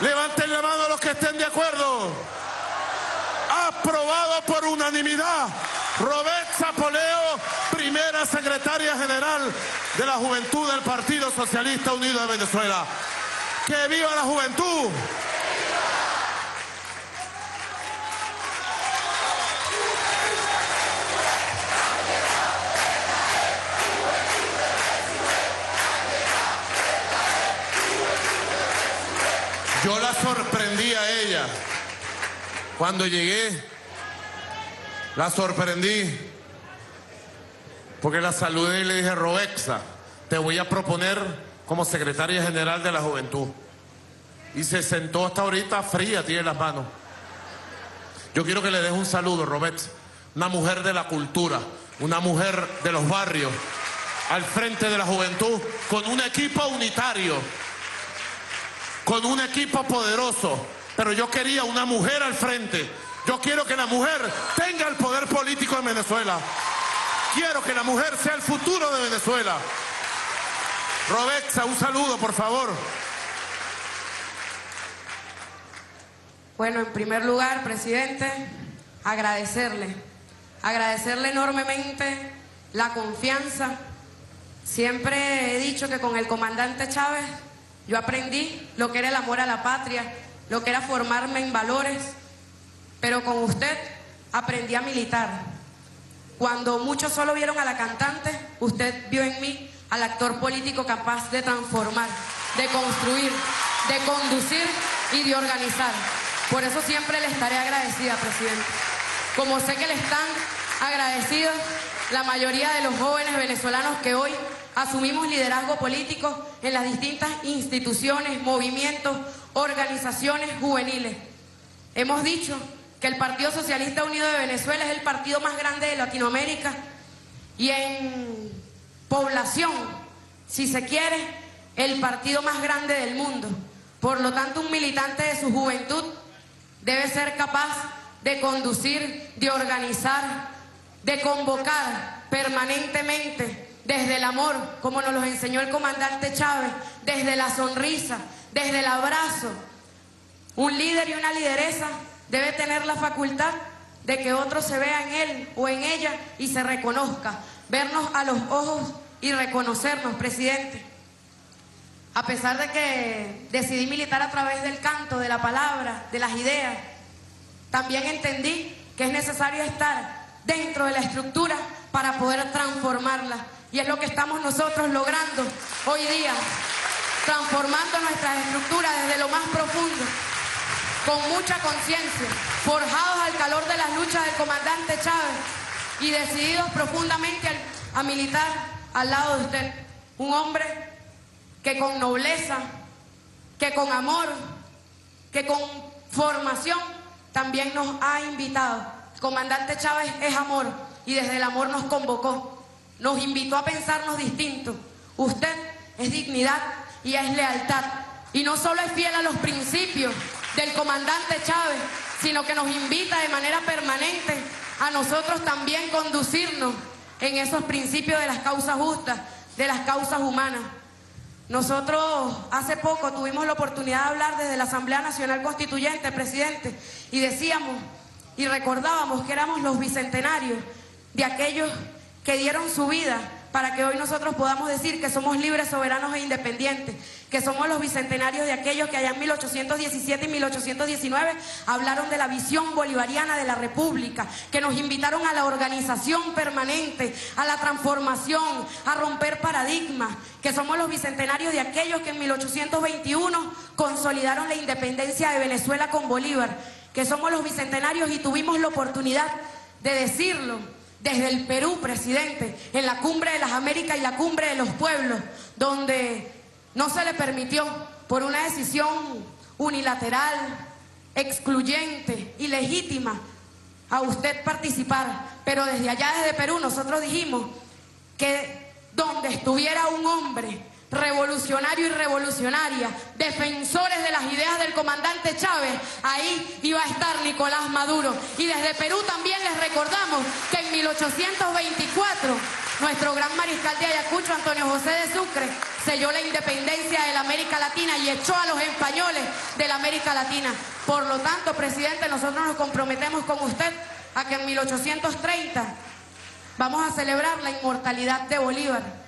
Levanten la mano los que estén de acuerdo. Aprobado por unanimidad. Robert Zapoleo, primera secretaria general de la Juventud del Partido Socialista Unido de Venezuela. ¡Que viva la juventud! Yo la sorprendí a ella. Cuando llegué, la sorprendí. Porque la saludé y le dije, Roexa, te voy a proponer como secretaria general de la juventud. Y se sentó hasta ahorita fría, tiene las manos. Yo quiero que le des un saludo, Robert. Una mujer de la cultura, una mujer de los barrios, al frente de la juventud, con un equipo unitario con un equipo poderoso, pero yo quería una mujer al frente. Yo quiero que la mujer tenga el poder político en Venezuela. Quiero que la mujer sea el futuro de Venezuela. Robexa, un saludo, por favor. Bueno, en primer lugar, presidente, agradecerle, agradecerle enormemente la confianza. Siempre he dicho que con el comandante Chávez yo aprendí lo que era el amor a la patria, lo que era formarme en valores, pero con usted aprendí a militar. Cuando muchos solo vieron a la cantante, usted vio en mí al actor político capaz de transformar, de construir, de conducir y de organizar. Por eso siempre le estaré agradecida, presidente. Como sé que le están agradecidos la mayoría de los jóvenes venezolanos que hoy asumimos liderazgo político en las distintas instituciones, movimientos, organizaciones juveniles. Hemos dicho que el Partido Socialista Unido de Venezuela es el partido más grande de Latinoamérica y en población, si se quiere, el partido más grande del mundo. Por lo tanto, un militante de su juventud debe ser capaz de conducir, de organizar, de convocar permanentemente desde el amor, como nos lo enseñó el comandante Chávez, desde la sonrisa, desde el abrazo. Un líder y una lideresa debe tener la facultad de que otro se vea en él o en ella y se reconozca, vernos a los ojos y reconocernos, presidente. A pesar de que decidí militar a través del canto, de la palabra, de las ideas, también entendí que es necesario estar dentro de la estructura para poder transformarla. Y es lo que estamos nosotros logrando hoy día, transformando nuestras estructuras desde lo más profundo, con mucha conciencia, forjados al calor de las luchas del comandante Chávez y decididos profundamente a, militar al lado de usted. Un hombre que con nobleza, que con amor, que con formación también nos ha invitado. Comandante Chávez es amor y desde el amor nos convocó nos invitó a pensarnos distintos. Usted es dignidad y es lealtad. Y no solo es fiel a los principios del comandante Chávez, sino que nos invita de manera permanente a nosotros también conducirnos en esos principios de las causas justas, de las causas humanas. Nosotros hace poco tuvimos la oportunidad de hablar desde la Asamblea Nacional Constituyente, presidente, y decíamos y recordábamos que éramos los bicentenarios de aquellos que dieron su vida para que hoy nosotros podamos decir que somos libres, soberanos e independientes, que somos los bicentenarios de aquellos que allá en 1817 y 1819 hablaron de la visión bolivariana de la República, que nos invitaron a la organización permanente, a la transformación, a romper paradigmas, que somos los bicentenarios de aquellos que en 1821 consolidaron la independencia de Venezuela con Bolívar, que somos los bicentenarios y tuvimos la oportunidad de decirlo desde el Perú, presidente, en la cumbre de las Américas y la cumbre de los pueblos, donde no se le permitió por una decisión unilateral, excluyente, ilegítima, a usted participar. Pero desde allá, desde Perú, nosotros dijimos que donde estuviera un hombre revolucionario y revolucionaria, defensores de las ideas del comandante Chávez, ahí iba a estar Nicolás Maduro. Y desde Perú también les recordamos que en 1824 nuestro gran mariscal de Ayacucho, Antonio José de Sucre, selló la independencia de la América Latina y echó a los españoles de la América Latina. Por lo tanto, presidente, nosotros nos comprometemos con usted a que en 1830 vamos a celebrar la inmortalidad de Bolívar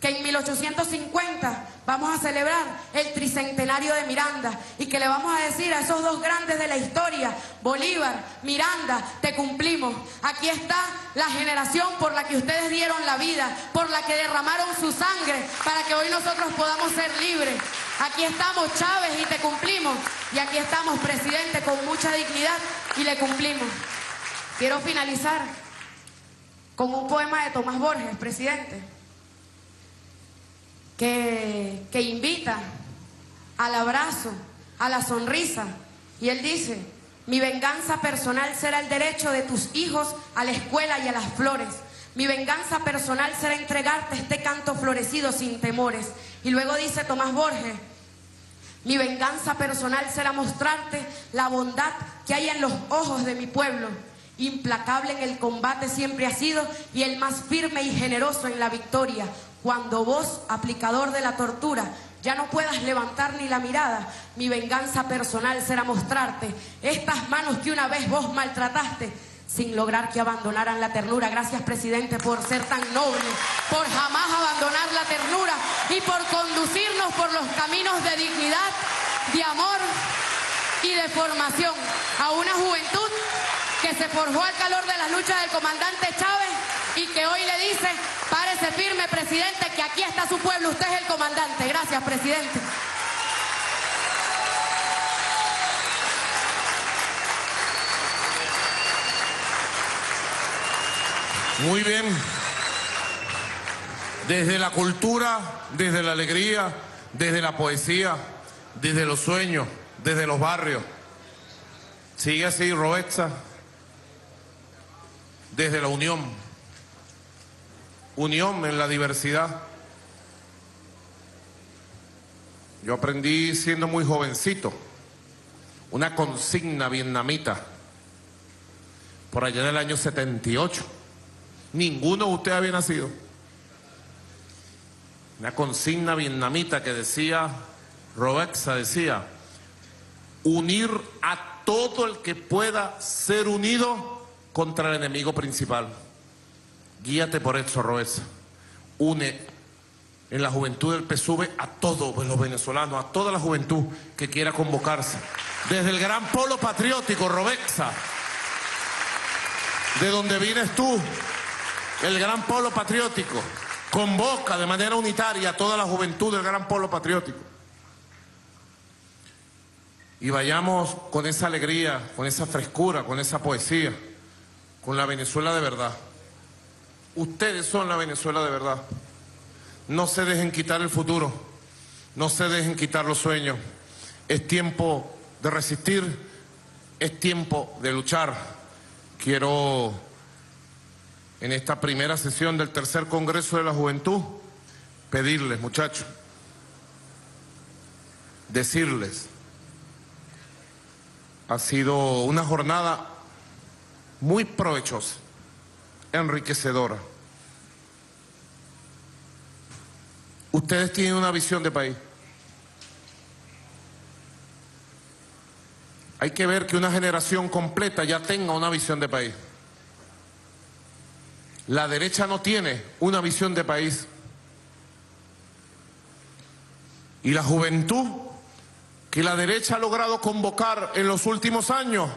que en 1850 vamos a celebrar el tricentenario de Miranda y que le vamos a decir a esos dos grandes de la historia, Bolívar, Miranda, te cumplimos. Aquí está la generación por la que ustedes dieron la vida, por la que derramaron su sangre para que hoy nosotros podamos ser libres. Aquí estamos Chávez y te cumplimos. Y aquí estamos presidente con mucha dignidad y le cumplimos. Quiero finalizar con un poema de Tomás Borges, presidente que, invita al abrazo, a la sonrisa. Y él dice, mi venganza personal será el derecho de tus hijos a la escuela y a las flores. Mi venganza personal será entregarte este canto florecido sin temores. Y luego dice Tomás Borges, mi venganza personal será mostrarte la bondad que hay en los ojos de mi pueblo. Implacable en el combate siempre ha sido y el más firme y generoso en la victoria. Cuando vos, aplicador de la tortura, ya no puedas levantar ni la mirada, mi venganza personal será mostrarte estas manos que una vez vos maltrataste sin lograr que abandonaran la ternura. Gracias, presidente, por ser tan noble, por jamás abandonar la ternura y por conducirnos por los caminos de dignidad, de amor y de formación a una juventud que se forjó al calor de las luchas del comandante Chávez y que hoy le dice, párese firme, presidente, que aquí está su pueblo, usted es el comandante. Gracias, presidente. Muy bien. Desde la cultura, desde la alegría, desde la poesía, desde los sueños, desde los barrios. Sigue así, Roetza. Desde la unión unión en la diversidad. Yo aprendí siendo muy jovencito una consigna vietnamita por allá en el año 78. Ninguno de ustedes había nacido. Una consigna vietnamita que decía, Robexa decía, unir a todo el que pueda ser unido contra el enemigo principal. Guíate por eso, Roesa. Une en la juventud del PSUV a todos los venezolanos, a toda la juventud que quiera convocarse. Desde el gran polo patriótico, Robexa, de donde vienes tú, el gran polo patriótico, convoca de manera unitaria a toda la juventud del gran polo patriótico. Y vayamos con esa alegría, con esa frescura, con esa poesía, con la Venezuela de verdad. Ustedes son la Venezuela de verdad. No se dejen quitar el futuro, no se dejen quitar los sueños. Es tiempo de resistir, es tiempo de luchar. Quiero, en esta primera sesión del tercer Congreso de la Juventud, pedirles, muchachos, decirles, ha sido una jornada muy provechosa enriquecedora. Ustedes tienen una visión de país. Hay que ver que una generación completa ya tenga una visión de país. La derecha no tiene una visión de país. Y la juventud que la derecha ha logrado convocar en los últimos años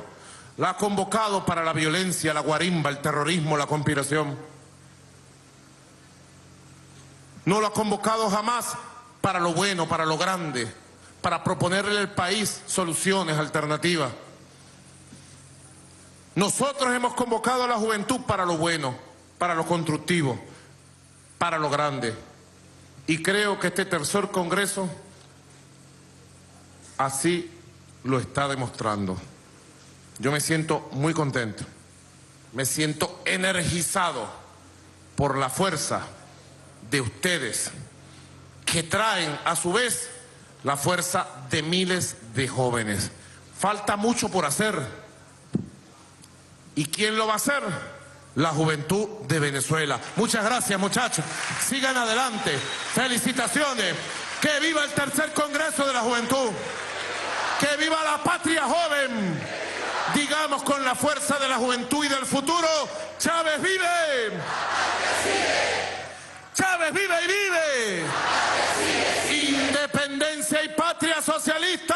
la ha convocado para la violencia, la guarimba, el terrorismo, la conspiración. No lo ha convocado jamás para lo bueno, para lo grande, para proponerle al país soluciones alternativas. Nosotros hemos convocado a la juventud para lo bueno, para lo constructivo, para lo grande. Y creo que este tercer congreso así lo está demostrando. Yo me siento muy contento, me siento energizado por la fuerza de ustedes que traen a su vez la fuerza de miles de jóvenes. Falta mucho por hacer. ¿Y quién lo va a hacer? la juventud de Venezuela. Muchas gracias muchachos. Sigan adelante. Felicitaciones. Que viva el tercer Congreso de la Juventud. ¡Que viva la patria joven! Digamos con la fuerza de la juventud y del futuro, Chávez vive. Chávez vive y vive. Independencia y patria socialista.